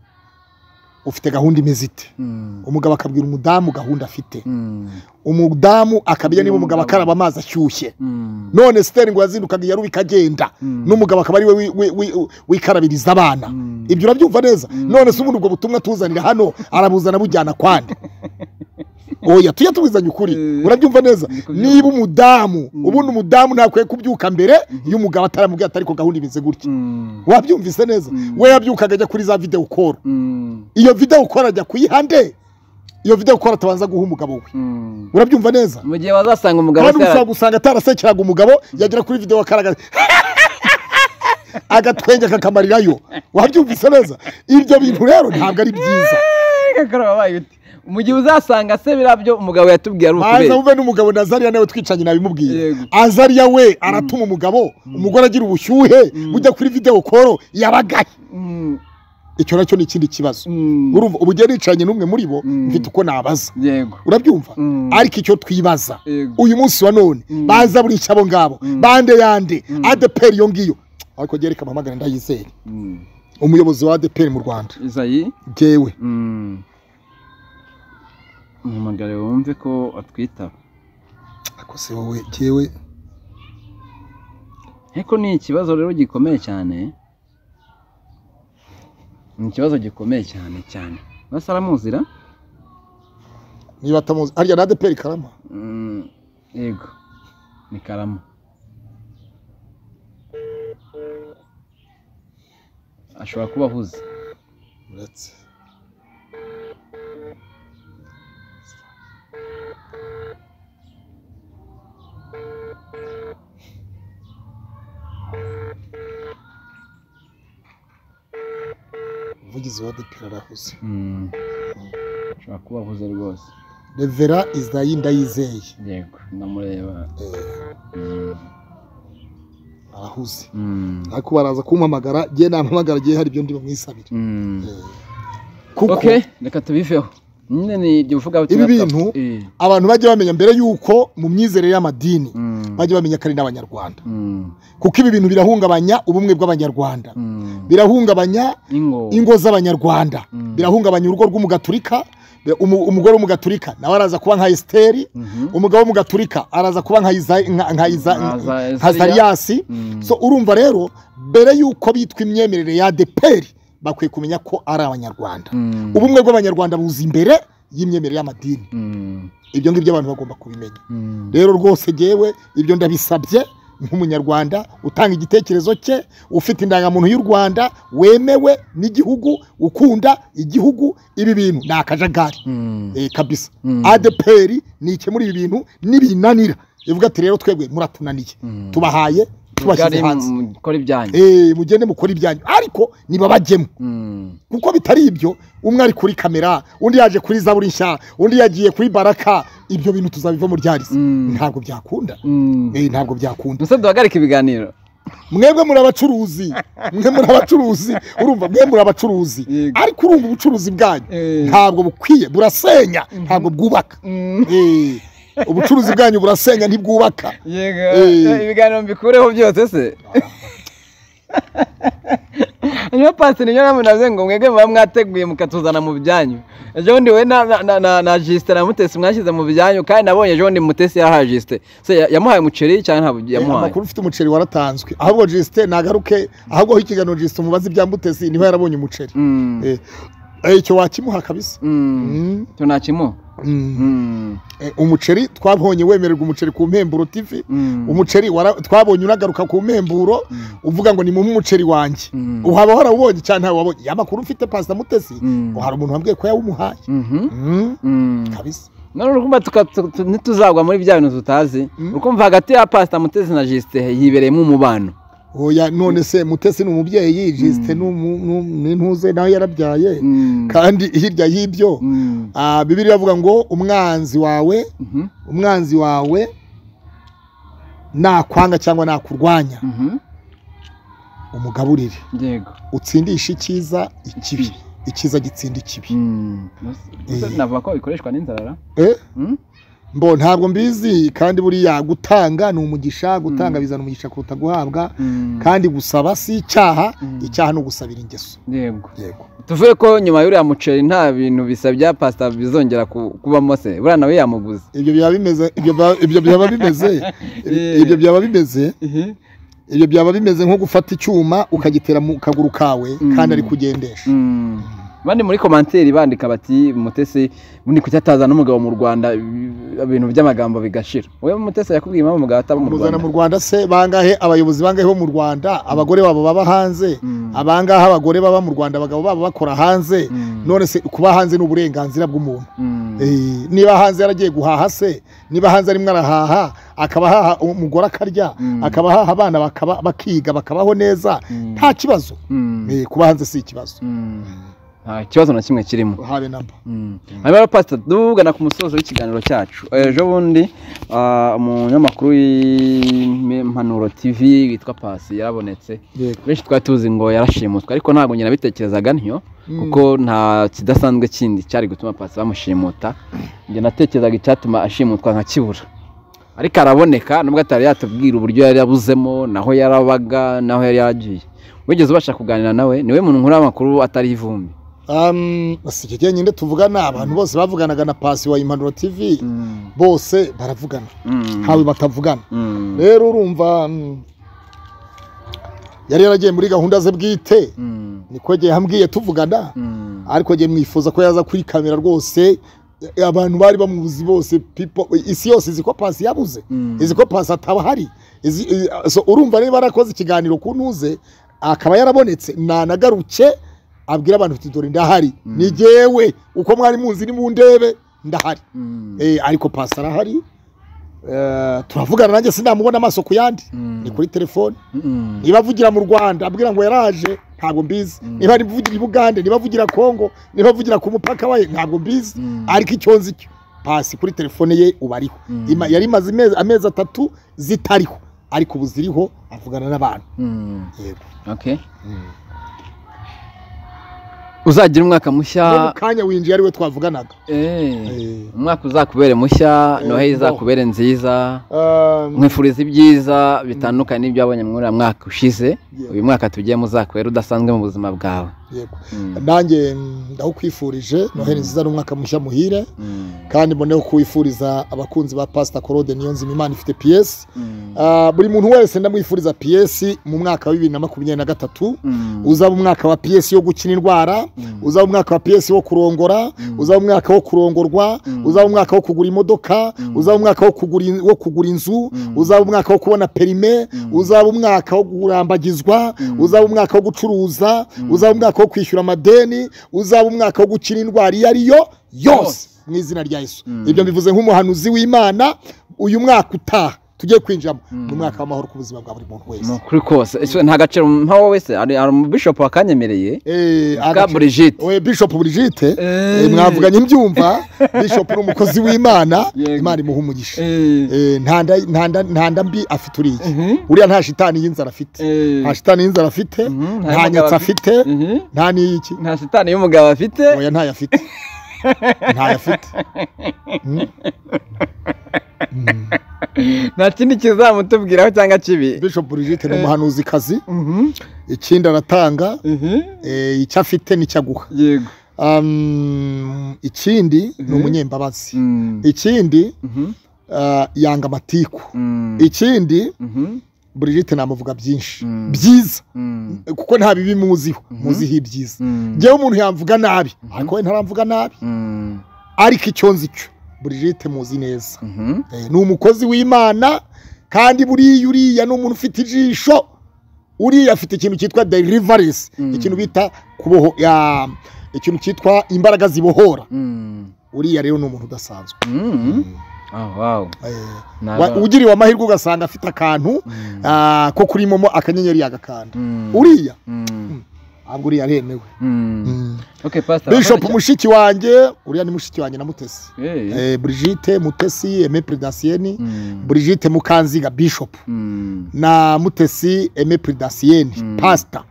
ufite gahunda imeze ite? Mm, umugabo akabwira umudamu gahunda afite. Mm, umudamu akamenya niba umugabo akaraba amazi ashyushye. None siteri ngo yazindukaga iyaruba ikagenda n'umugabo akaba ari we wi- wi- wi- wikarabiriza abana. Ibyo urabyumva neza. None se ubundi ubwo butumwa tuzanira hano arabuzana bujyana kwande oya tujya tubizanye ukuri Eh. urabyumva neza? Niba umudamu ubundi umudamu ntakwiye kubyuka mbere iyo umugabo ataramubwiye atari ko gahunda imeze gutya. Mm, wabyumvise neza? We yabyukaga ajya kuri za videwo koro mm, iyo videwo koro ajya kuyihande iyo videwo koro atabanza guha umugabo we. Mm. urabyumva neza? Mu gihe wazasanga umugabo kandi gusanga atarasekeraga umugabo yagera kuri videwo akaraga agatwenge kakamarirayo. Wabyumvise neza? Ibyo bintu rero ntabwo ari byiza? mu gihe uzasanga se birabyo umugabo yatubwiye ari ukubera. Wumve n'umugabo nazariya nawe twicanye nabimubwiye. Azariya we aratuma umugabo umugore agira ubushyuhe bujya kuri videwo koro yabagaye. Mm, icyo na cyo ni ikindi kibazo. Mm, urumva ubu ugiye nicaranye n'umwe muri bo mfite uko nabaza. Urabyumva? Mm. ariko icyo twibaza uyu munsi wa none baza buri abo ngabo bande yande adeperi iyo ngiyo. Ariko gereka mpamagara ndayizeye. Mm. umuyobozi wa adeperi mu rwanda. Mm. Muhamagare wumve ko atwitaba ariko se wowe jyewe ariko ni ikibazo rero gikomeye cyane. Ni ikibazo gikomeye cyane cyane. Basa aramuzira niba atamuzi harya na adeperi karama? Mm, yego ni karama. Ashobora kuba ahuze. Uretse. Umuvugizi wa adeperi arahuze ashobora kuba ahuze rwose. Revera izayi ndayizeye. Yego ndamureba Eh, arahuze Mm. ariko baraza kumpamagara jye nampamagara jye hari ibyo ndi bumwisabire Mm. kuko reka tubiveho nyine ni ibyo uvuga Ibi bintu- abantu bajya bamenya mbere y'uko mu myizerere y'amadini bajya bamenya ko ari n'abanyarwanda. Kuko ibi bintu birahungabanya ubumwe bw'abanyarwanda. Birahungabanya ingo. z'abanyarwanda. Birahungabanya urugo rw'umugaturika. Umu- umugore w'umugaturika nawe araza kuba nka esiteri. Mhm. umugabo w'umugaturika araza kuba nka zariyasi Mm. so urumva rero mbere y'uko bitwa imyemerere ya deperi bakwiye kumenya ko ari abanyarwanda. Mm. ubumwe bw'abanyarwanda buza imbere y'imyemerere y'amadini. Mm. ibyo ngibyo abantu bagomba kubimenya. Mm. rero rwose jyewe ibyo ndabisabye nk'umunyarwanda utanga igitekerezo cye ufite indangamuntu y'u rwanda wemewe n'igihugu ukunda igihugu ibi bintu ni akajagari. Mm. eh, kabisa. Adeperi ni ikemura ibi bintu? Nibinanira. Ivuga ati rero twebwe muratunaniye. Tubahaye Eh, mugende mukora ibyanyu. Ariko nibabajyemo. Mm. kuko bitari ibyo umwe ari kuri kamera undi yaje kuri zaburi nshya undi yagiye kuri baraka ibyo bintu tuzabivamo ryarize Mm. ntabwo byakunda. Mm. Eh, ntabwo byakunda. Musa duhagarike ibiganiro. Mwebwe muri abacuruzi mwe muri abacuruzi urumva mwe muri abacuruzi. Ariko urumva ubucuruzi bwanyu. Eh. ntabwo bukwiye burasenya. Ntabwo bwubaka. Ubucuruzi bwanyu burasenya ntibwubaka. Yego Eh. ibiganiro mbikureho byose se. Niyo pasiteri niyo mpamvu navuze ngo mwebwe muba mwateguye mukatuzana mu byanyu. Ejo bundi we na jisite na mutesi mwashyize mu byanyu kandi nabonye ejo bundi mutesi yahaye jisite yamuhaye umuceri cyangwa ntabwo Eh, yamuhaye? amakuru ufite umuceri waratanzwe. Ahubwo jisite nagaruke ahubwo aho ikiganiro jisite umubaze ibya mutesi ni ho yarabonye umuceri. Mm. Eh, icyo wakimuha kabisa. Mm. Mm. cyo nakimuha? Umuceri twabonye wemererwa umuceri ku mpemburo tv Mm. umuceri twabonye unagaruka ku mpemburo uvuga ngo ni mu umuceri wanjye Mm. uhaba warawubonye cyane ntawe wabonye ya makuru ufite pasita mutesi Mm. hari umuntu wambwiye ko yawumuhaye Mhm. Mm, Mm. kabisa none ntituzagwa muri bya bintu tutazi Mm. urukumva hagati ya pasita mutesi na jisite yibereyemo umubano oya none se mutesi ni umubyeyi jisite ni umu- ni umu- ni ntuze nawe yarabyaye Mm. kandi hirya y'ibyo Mm. ah, bibiri iravuga ngo umwanzi wawe Mhm. umwanzi wawe nakwanga cyangwa nakurwanya Mhm. umugaburire yego utsindishe icyiza ikibi icyiza gitsinda ikibi Mm. Eh. navuga ko bikoreshwa n'inzara eh? Mm? Mbo ntabwo mbizi kandi buriya gutanga ni umugisha gutanga bizana umugisha kuruta guhabwa. Mm. kandi gusaba si icyaha Mm. icyaha ni ugusabira ingeso. Yego. Yego. Tuvuge ko nyuma y'uriya muceri nta bintu bisa bya pasita bizongera ku- kubamo se buriya nawe yamuguze. Ibyo byaba bimeze ibyo byaba- bimeze ibyo byaba bimeze ibyo byaba bimeze nko gufata icyuma ukagitera mu kaguru kawe Mm. kandi ari kugendesha. Mm. bandi muri komanteri bandika bati mutesi bundi kuki atazana n'umugabo mu rwanda ibi- ibintu by'amagambo bigashira wowe mutesi yakubwiye impamvu umugabo ataba mu rwanda mu rwanda se bangahe abayobozi bangahe bo mu rwanda abagore babo baba hanze Mm. abangahe abagore baba mu rwanda abagabo babo bakora hanze Mm. none se kuba hanze ni uburenganzira bw'umuntu Mm. Eh, niba hanze yaragiye guhaha se niba hanze arimo arahaha akaba ahaha umugore akarya Mm. akaba ahaha abana bakiga bakabaho neza Mm. nta kibazo Mm. Eh, kuba hanze si ikibazo Mm. Nta kibazo na kimwe kirimo. Habe namba hanyuma rero pasita tugana ku musozo w'ikiganiro cyacu. Ejo bundi ah, umunyamakuru w'impanuro tv witwa pasi yarabonetse benshi twari tuzi ngo yarashimuswe ariko ntabwo nyine nabitekerezaga ntyo Mm. kuko nta kidasanzwe kindi cyari gutuma pasi bamushimuta. Njye natekerezaga icyatuma ashimutwa nkakibura ariko araboneka nubwo atari yatubwira uburyo yari yabuzemo naho yarabaga naho yari yaragiye wigeze ubasha kuganira nawe ni we muntu nkuru w'amakuru atari ivumbi. Um, si iki nyine tuvugana abantu bose bavuganaga na pasi wa impanuro tv Mm. bose baravugana. Mm. ntawe batavugana. Mm. rero urumva mm, yari yaragiye muri gahunda ze bwite. Niko gihe yambwiye tuvugana. Ariko gihe mwifuza ko yaza kuri kamera rwose. Eh, abantu bari bamuzi bose people isi yose izi ko pasi yabuze. Izi ko pasi ataba hari izi i- so urumva niba yarakoze ikiganiro ku ntuze akaba yarabonetse. Nanagaruke abwira abantu ati dore ndahari ni jyewe uko mwari muzi ni mu ndebe ndahari Mm. Eh, ariko pasi arahari Eh, turavugana nanjye sinamubona amaso ku yandi Mm. ni kuri telefone Mm. niba avugira mu rwanda abwira ngo yaraje ntabwo mbizi niba ari kuvugira i bugande niba avugira kongo niba avugira ku mupaka we ntabwo mbizi Mm. ariko icyo nzi cyo pasi kuri telefone ye uba ariho Mm. Yari imaze amezi- atatu zitariho ariko ubu ziriho avugana n'abantu Mm. yego Okay. Uzagira umwaka mushya mu kanya winjiye ari we twavuganaga Eh. Eh. umwaka uzakubere mushya Eh, noheli no. izakubere nziza Um, mwifuriza ibyiza bitandukanye n'ibyo wabonye muri uriya mwaka ushize uyu mwaka tugiyemo uzakubera udasanzwe mu buzima bwawe yego Mm. nanjye mm, ndakwifurije noheli nziza n'umwaka mushya muhire Mm. kandi mboneho kuwifuriza abakunzi ba pasita korode niyo nzima imana ifite piyesi Mm. Ah, buri muntu wese ndamwifuriza piyesi mu mwaka wa bibiri na makumyabiri na gatatu Mm. uzaba umwaka wa piyesi yo gukina indwara uzaba umwaka wa piyesi wo kurongora uzaba umwaka wo kurongorwa uzaba umwaka wo kugura imodoka uzaba umwaka wo kugura inzu uzaba umwaka wo kubona perime uzaba umwaka wo kurambagizwa uzaba umwaka wo gucuruza uzaba umwaka wo kwishyura amadeni uzaba umwaka wo gukina indwara iyo ari yo yose. Mu izina rya yesu. Ibyo mbivuze nk'umuhanuzi w'imana uyu mwaka utaha. Tugiye kwinjiramo. Ni umwaka w'amahoro ku buzima bwa buri muntu wese. Ni ukuri kose. Nta gaciro mpa wowe se hari umubishopu wakanyemereye Eh, ka Brigitte. We bishop Brigitte. Eh. eh, mwavuganye imbyumva bishop ni umukozi w'imana. Imana imuha umugisha. Eh, Eh, ntanda ntanda mbi afite uriya Mhm. uriya nta shitani y'inzara afite. Eh, nta shitani y'inzara afite. Mhm, nta nta nyatsi afite. mhm. nta n'iyiki nta sitani y'umugabo afite. Oya ntayo afite ntayo afite Mm. Mm. Nta kindi kizamutubwiraho cyangwa kibi. Bishop Brigitte ni umuhanuzikazi Mhm, ikindi aratanga mhm. eh, icyo afite ni cyo aguha. Yego. Um, ikindi ni Mhm. umunyembabazi. Mm, ikindi uh, yanga amatiku. Mm, ikindi Brigitte namuvuga byinshi. Mm. byiza. Kuko nta bibi muziho. Muziho ibyiza. Njyewe umuntu yamvuga nabi. Ariko we ntaramvuga nabi. Ariko icyo nzi cyo. Brigitte muzi neza. Mhm, Eh, ni umukozi w'imana kandi buriya uriya ni umuntu ufite ijisho. Uriya afite ikintu cyitwa deliverance. Mm. ikintu bita ikintu cyitwa imbaraga zibohora. Mm, uriya rero ni umuntu udasanzwe. Mm. Wow. Eh, ugiriwe amahirwe ugasanga afite akantu ah, ko kurimomo akanyenyeri yagakanda. Uriya. Ntabwo uriya aremewe bishop mushiki wanjye uriya ni mushiki wanjye na mutesi. Eh, Brigitte mutesi eme predasiyeni mm, Brigitte mukanziga bishop. Mm, na mutesi eme Mm. pasita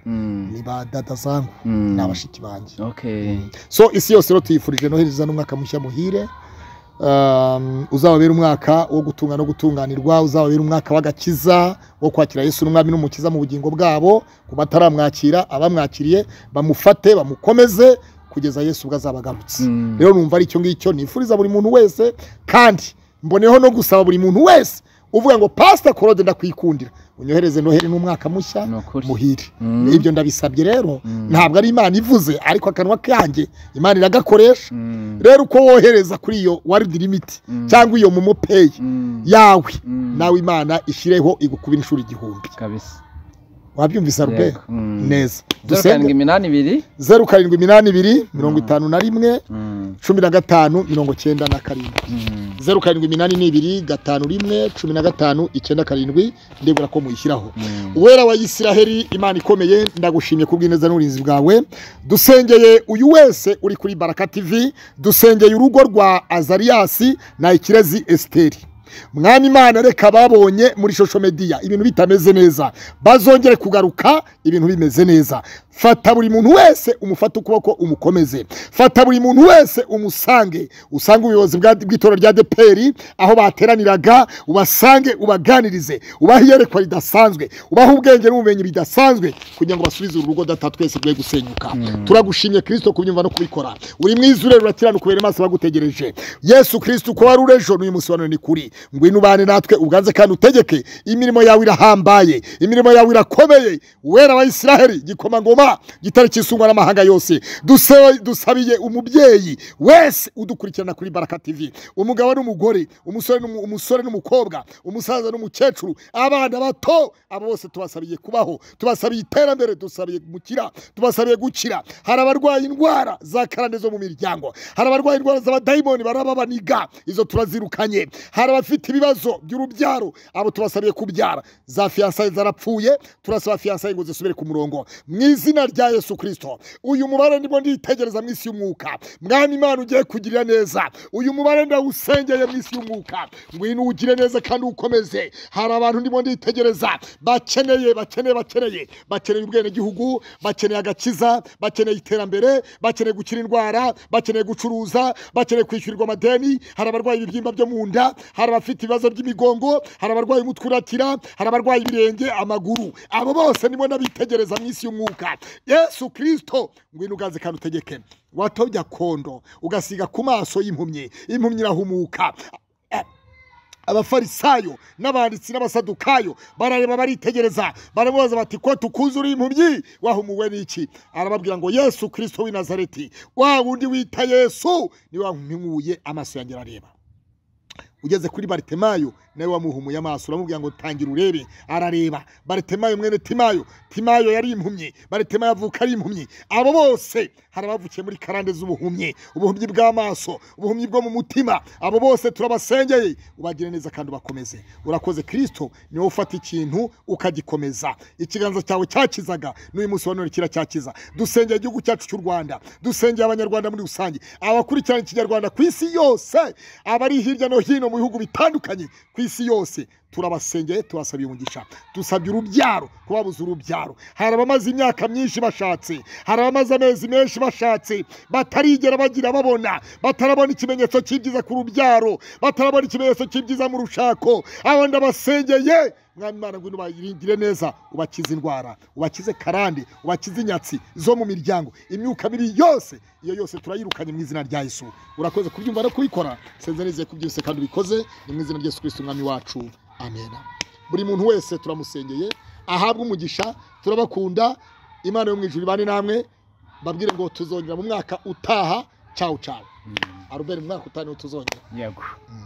ni ba dada zangu mm. ni abashiki banjye Okay. so isi yose rero tuyifurije nohereza n'umwaka mushya muhire uzababera umwaka wo gutunga no gutunganirwa uzababera umwaka w'agakiza wo kwakira yesu n'umwami n'umukiza mu bugingo bwabo ku bataramwakira abamwakiriye bamufate bamukomeze kugeza yesu ubwo azaba agarutse Mm. rero numva ari icyo ngicyo nifuriza buri muntu wese kandi mboneho no gusaba buri muntu wese uvuga ngo pasita korode ndakwikundira unyohereze noheri n'umwaka mushya muhire. Mm. ibyo ndabisabye rero Mm. ntabwo ari imana ivuze ariko akanwa kanjye imana iragakoresha. Mm, rero uko wohereza kuri iyo waridi limiti cyangwa iyo momo peyi yawe. Nawe imana ishyireho igukubira inshuro igihumbi. Kabisa. Wabyumvise rube. Mm. neza. Zeru karindwi iminani ibiri. Zeru karindwi iminani ibiri mirongo itanu na rimwe. Mm, cumi na gatanu mirongo cyenda na karindwi. Mm. zeru karindwi iminani n'ibiri gatanu rimwe cumi na gatanu icyenda karindwi. Ndebura ko muyishyiraho. Mm. uwera wa isiraheli imana ikomeye ndagushimye kubw'ineza n'uburinzi bwawe. Dusengeye uyu wese uri kuri baraka tv dusengeye urugo rwa azariyasi na ikirezi esiteri. Mwami imana reka babonye muri shosho mediya ibintu bitameze neza. Bazongere kugaruka ibintu bimeze neza. Fata buri muntu wese umufate ukuboko umukomeze. Fata buri muntu wese umusange. Usange ubuyobozi bw'itorero rya deperi aho bateraniraga ubasange ubaganirize ubahe iyerekwa ridasanzwe ubahe ubwenge n'ubumenyi bidasanzwe kugira ngo basubize uru rugo data twese rwe gusenyuka. Turagushimye kirisito kubyumva no kubikora. Uri mwiza urera urakiranuka ubere maso bagutegereje. Yesu kirisito uko wari urejo n'uyu munsi wa none ni kuri. Ngwino ubane natwe uganze kandi utegeke. Imirimo yawe irahambaye. Imirimo yawe irakomeye. Wera wa isiraheli gikomangoma gitare cyisungwa n'amahanga yose dusabiye umubyeyi wese udukurikirana kuri baraka tv umugabo n'umugore umusore n'umu- umusore n'umukobwa umusaza n'umukecuru abana bato abo bose tubasabiye kubaho. Tubasabiye iterambere dusabiye gukira tubasabiye gukira. Hari abarwaye indwara za karande zo mu miryango. Hari abarwaye indwara z'abadayimoni barababaniga. Izo turazirukanye. Hari abafite ibibazo by'urubyaro abo tubasabiye kubyara. Za fiyansaye zarapfuye turasaba fiyansaye ngo zisubire ku murongo. Mu izina rya yesu kristo. Uyu mubare ndimo nditegereza isi y'umwuka. Mwami imana ugiye kugirira neza. Uyu mubare ndawusengeye mu isi y'umwuka. Ngwino ugire neza kandi ukomeze hari abantu ndimo nditegereza. Bakeneye bakeneye bakeneye. Bakeneye ubwenegihugu bakeneye agakiza bakeneye iterambere bakeneye gukira indwara bakeneye gucuruza bakeneye kwishyurirwa amadeni. Hari abarwaye ibibyimba byo mu nda hari abafite ibibazo by'imigongo hari abarwaye umutwe uratira hari abarwaye ibirenge amaguru. Abo bose ndimo ndabitegereza isi y'umwuka yesu kirisito ngwino ugaze kandi utegeke. Watobye akondo ugasiga ku maso y'impumyi. Impumyi irahumuka. Abafarisayo n'abanditsi n'abasadukayo barareba baritegereza. Baramubaza bati ko tukuzi uri impumyi? Wahumuwe n'iki? Arababwira ngo yesu kirisito w'i nazareti. Wa wundi wita yesu ni we wampumuye amaso yanjye arareba. Ugeze kuri baritemayo nawe wamuhumuye amaso uramubwira ngo tangira urebe. Arareba. Baritemayo mwene timayo. Timayo yari impumyi. Baritemayo avuka ari impumyi. Abo bose hari abavukiye muri karande z'ubuhumyi. Ubuhumyi bw'amaso ubuhumyi bwo mu mutima. Abo bose turabasengeye. Ubagire neza kandi ubakomeze. Urakoze kirisito ni we ufata ikintu ukagikomeza. Ikiganza cyawe cyakizaga n'uyu munsi wa none kiracyakiza dusengeye igihugu cyacu cy'u rwanda. Dusengeye abanyarwanda muri rusange. Abakurikirana ikinyarwanda ku isi yose abari hirya no hino mu bihugu bitandukanye ku isi yose. Turabasengeye tubasabiye umugisha dusabye urubyaro kubabuza urubyaro. Hari abamaze imyaka myinshi bashatse hari abamaze amezi menshi bashatse batarigera bagira babona. Batarabona ikimenyetso cy'ibyiza ku rubyaro batarabona ikimenyetso cy'ibyiza mu rushako. Abo ndabasengeye mwami imana ngwino ubayirindire neza ubakize indwara ubakize karande ubakize inyatsi zo mu miryango. Imyuka mibi yose iyo yose turayirukanye mu izina rya yesu. Urakoze kubyumva no kubikora senze nizeye ko byose kandi ubikoze ni mu izina rya yesu kirisito umwami wacu. Amen. Buri muntu wese turamusengeye ahabwe umugisha turabakunda. Imana yo mu ijuru ibane namwe babwire ngo tuzongera mu mwaka utaha cyawu cyawu aruberi mu mwaka utaha ni ho tuzongera. Yego Mm.